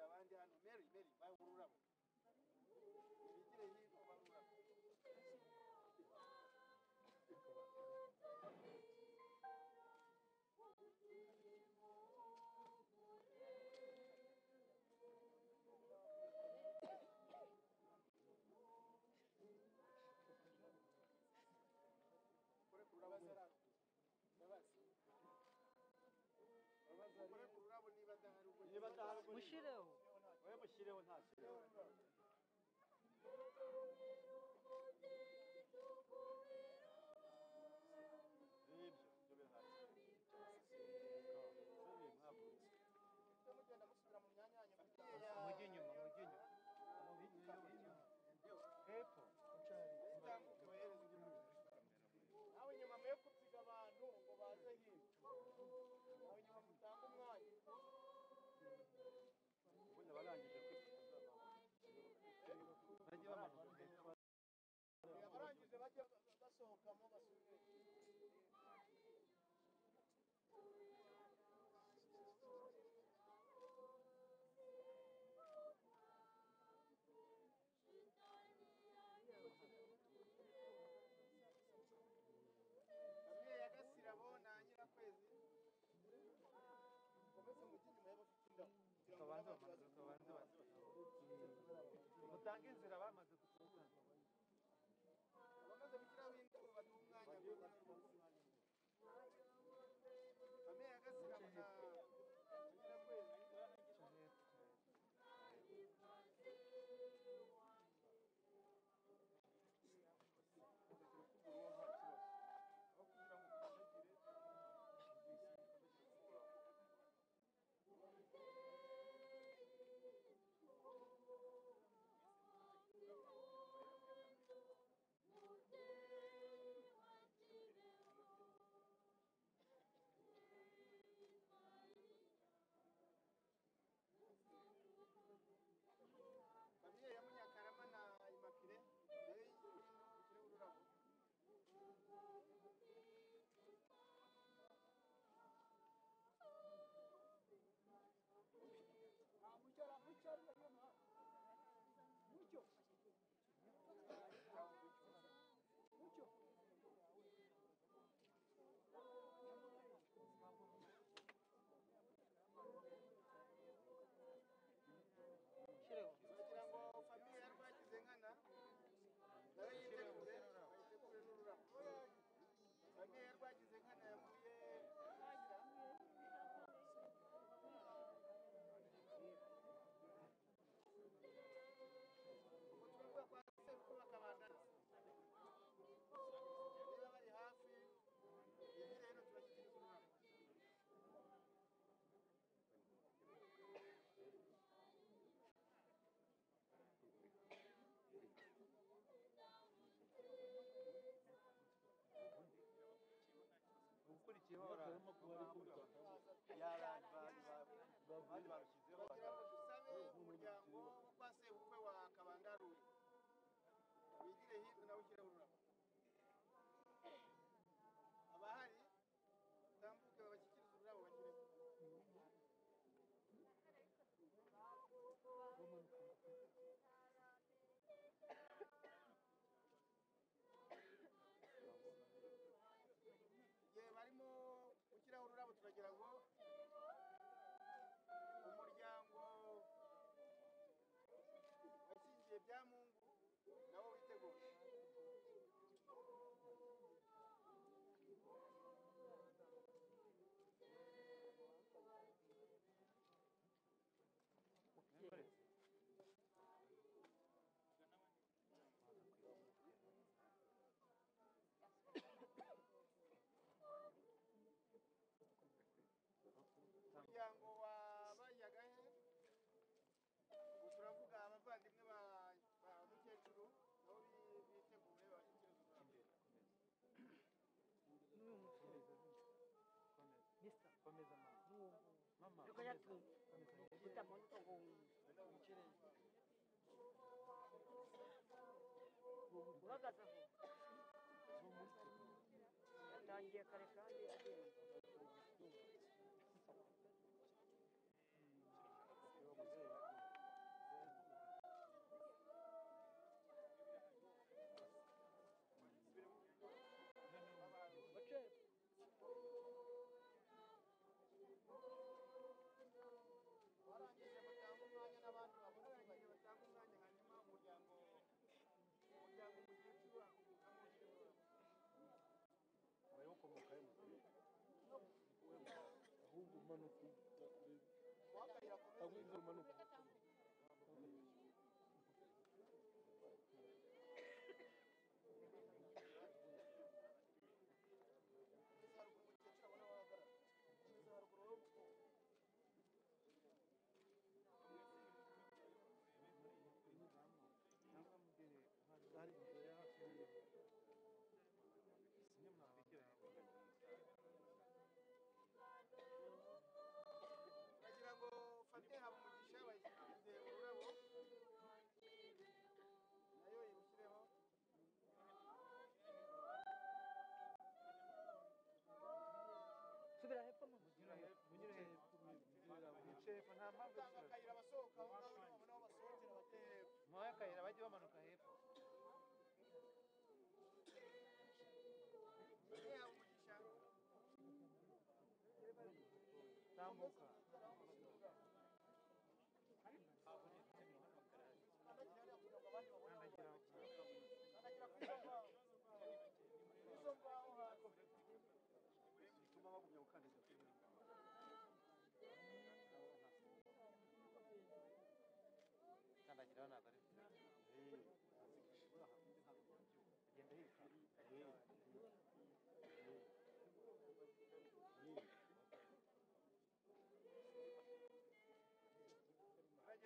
ababeera bandi hano mary mary bawululabo ebigire. 洗的我。也不洗的我操 ukurikiyeho Look at that room. Put them on the room. Uhagaze aho yatangiye kare kare manipulation. mocha.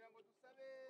Can I go to seven?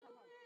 Umuryango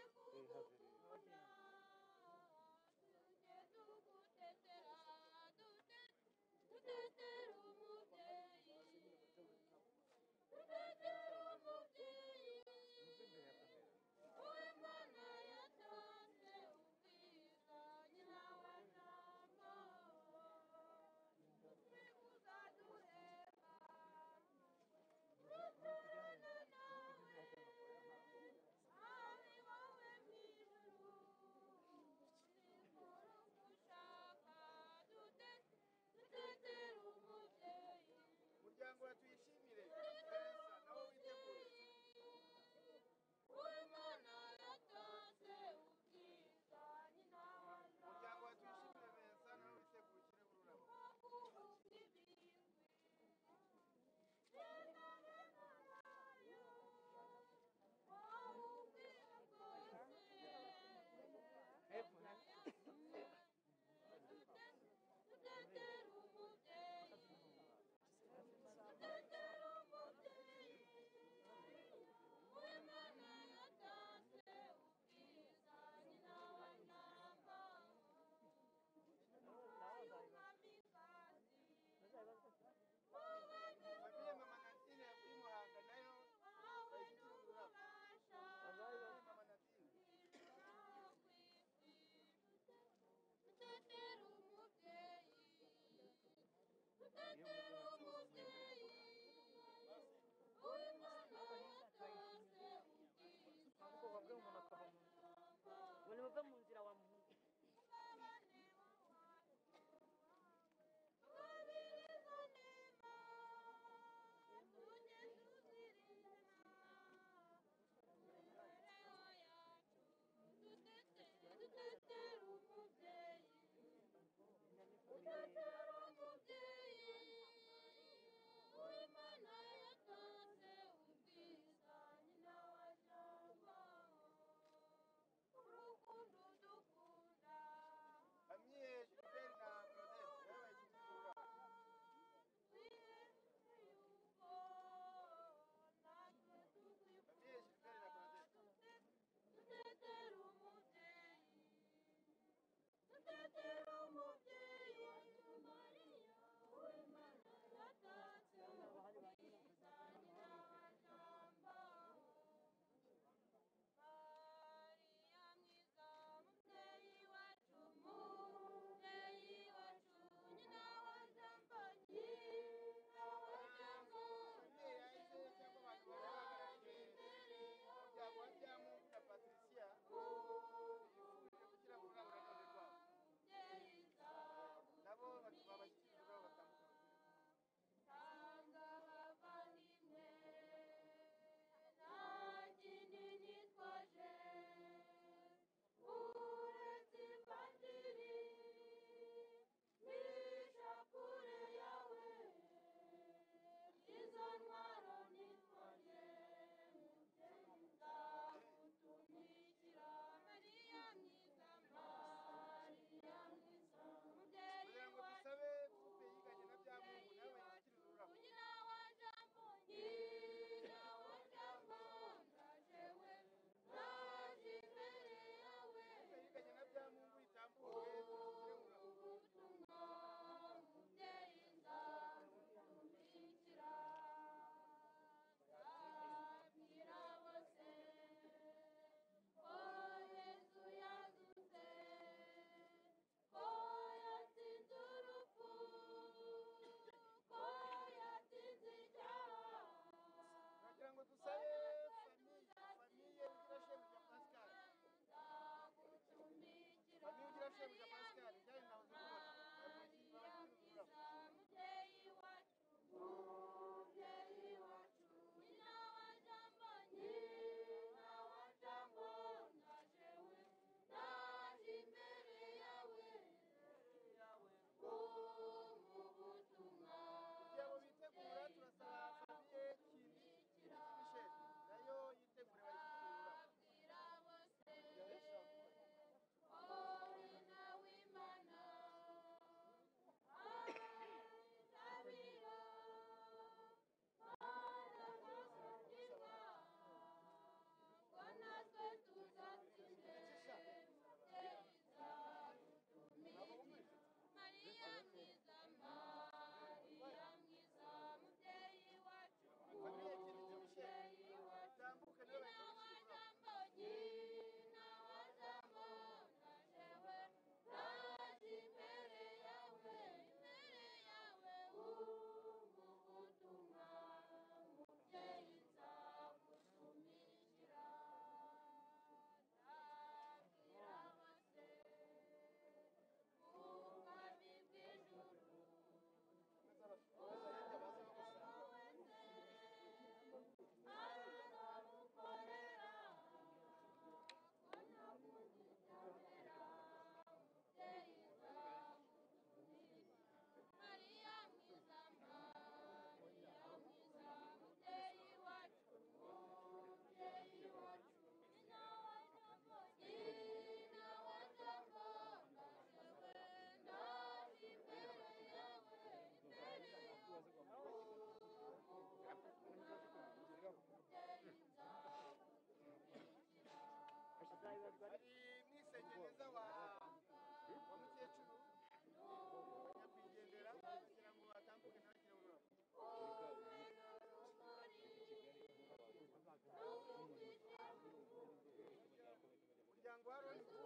umuryango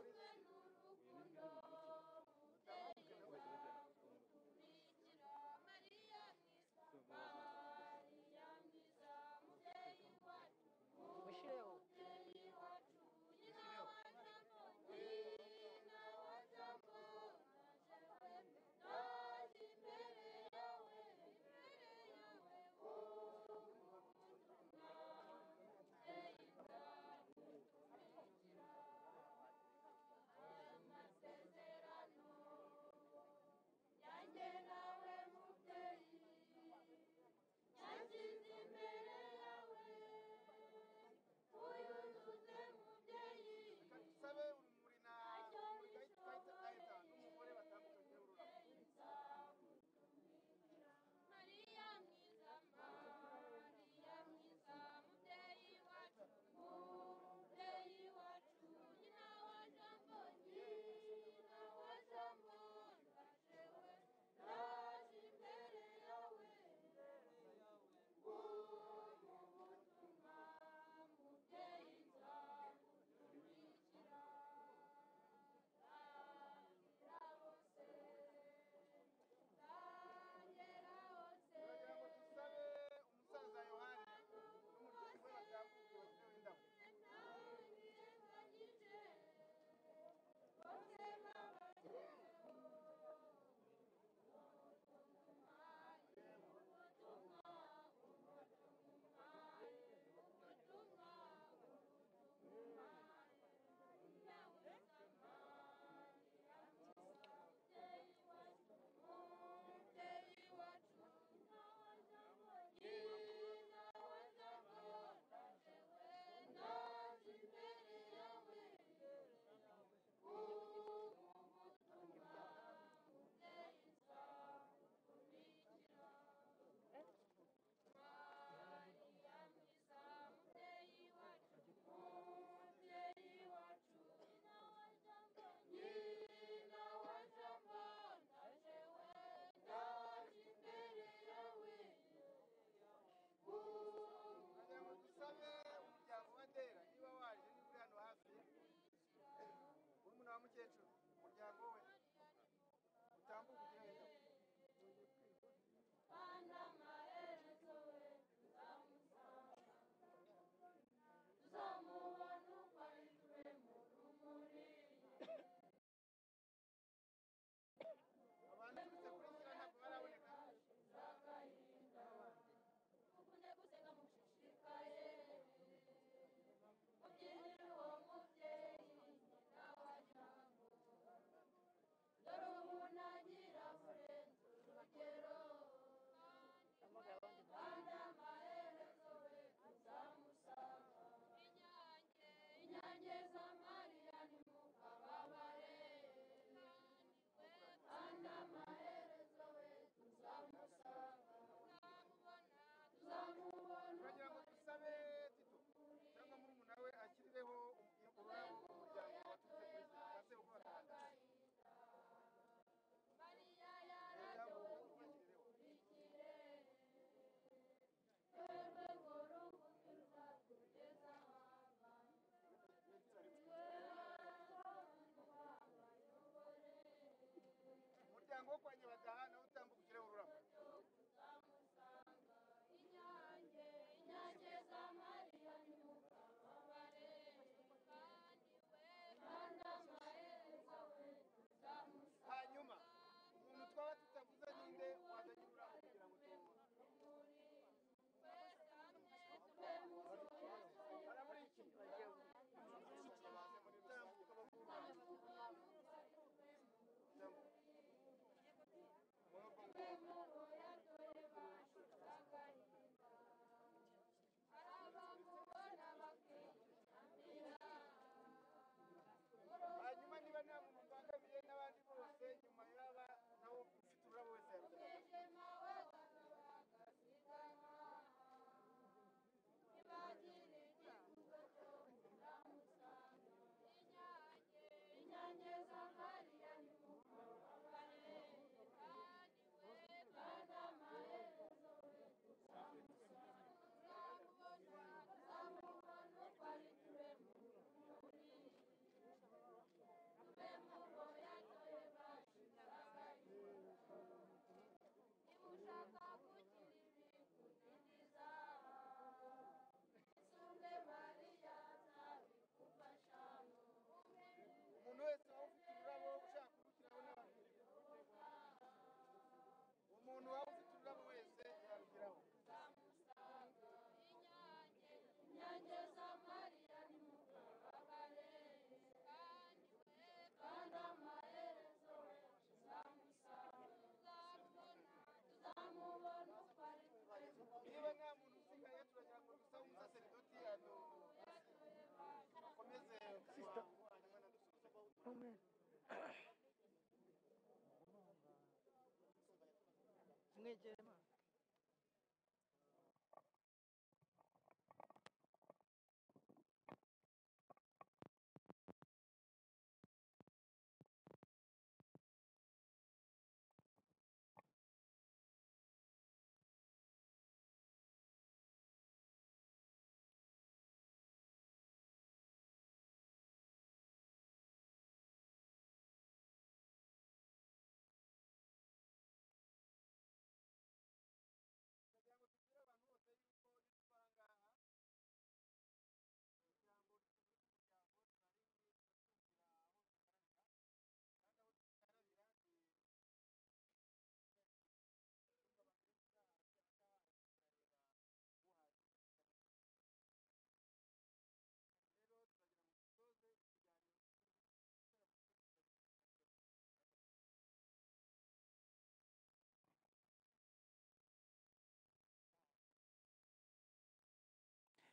mwegere ma kugira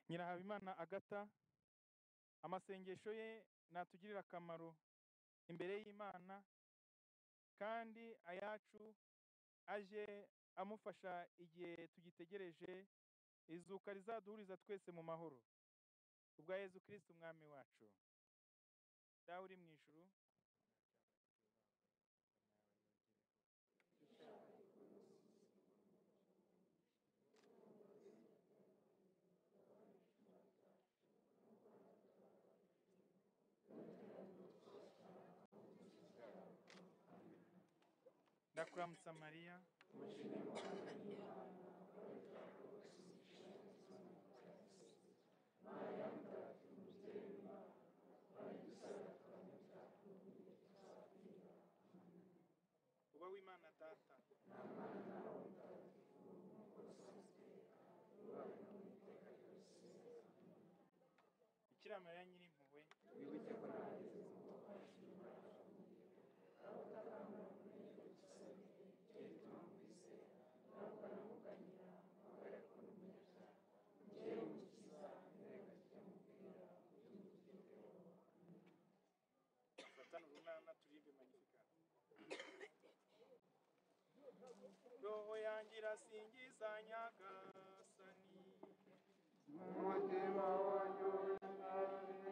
nyirahabimana agata amasengesho ye natugirire akamaro imbere y'imana kandi ayacu aje amufasha igihe tugitegereje izuka rizaduhuriza twese mu mahoro. Ubwa yezu kirisiti umwami wacu. Dawe uri mu ijuru ndakuramutsa mariya uba w'imana data bikira mariya nyirimpuhwe wibuke ko nageze mu mubabaro satani urunana turimbe magnificat roho yanjye irasingiza nyagasani umutima wanjye Ubasha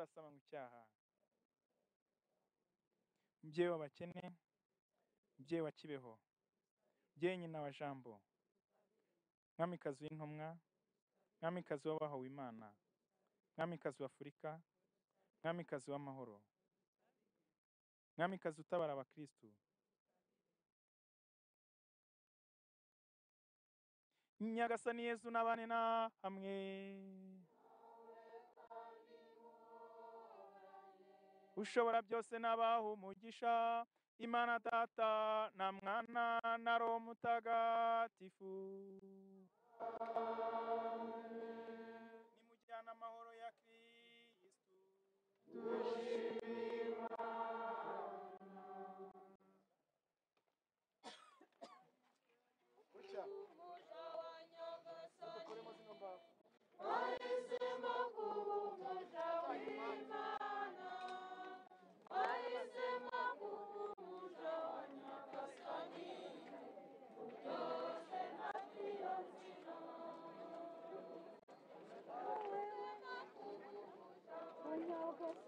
uryamira utarasama ngo icyaha mubyeyi w'abakene mubyeyi wa kibeho mubyeyi nyina wa jambo mwamikazi w'intumwa mwamikazi w'abahowe imana mwamikazi w'afurika mwamikazi w'amahoro mwamikazi utabara abakristu nyagasani yezu n'abane na hamwe. Ushobora byose n'abaha umugisha imana data na mwana na roho mutagatifu nimujyana amahoro ya kristu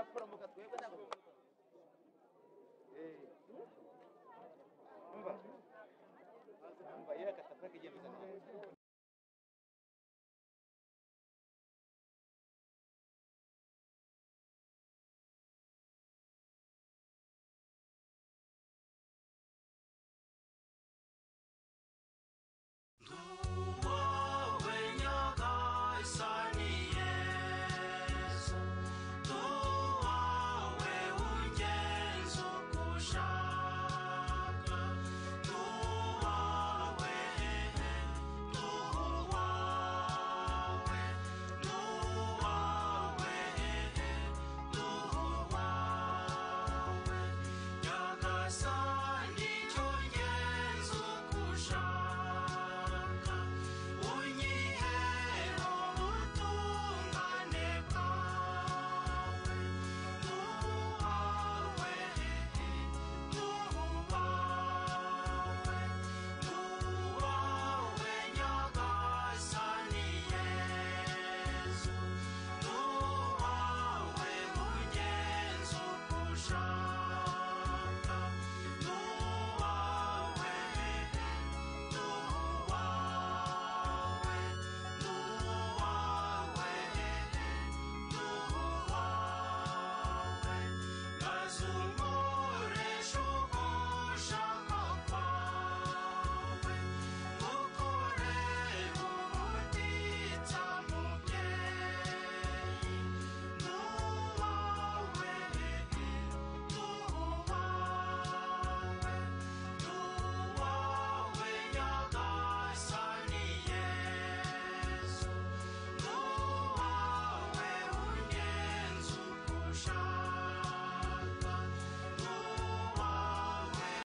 Eh, turaporomoka twebwe ntabwo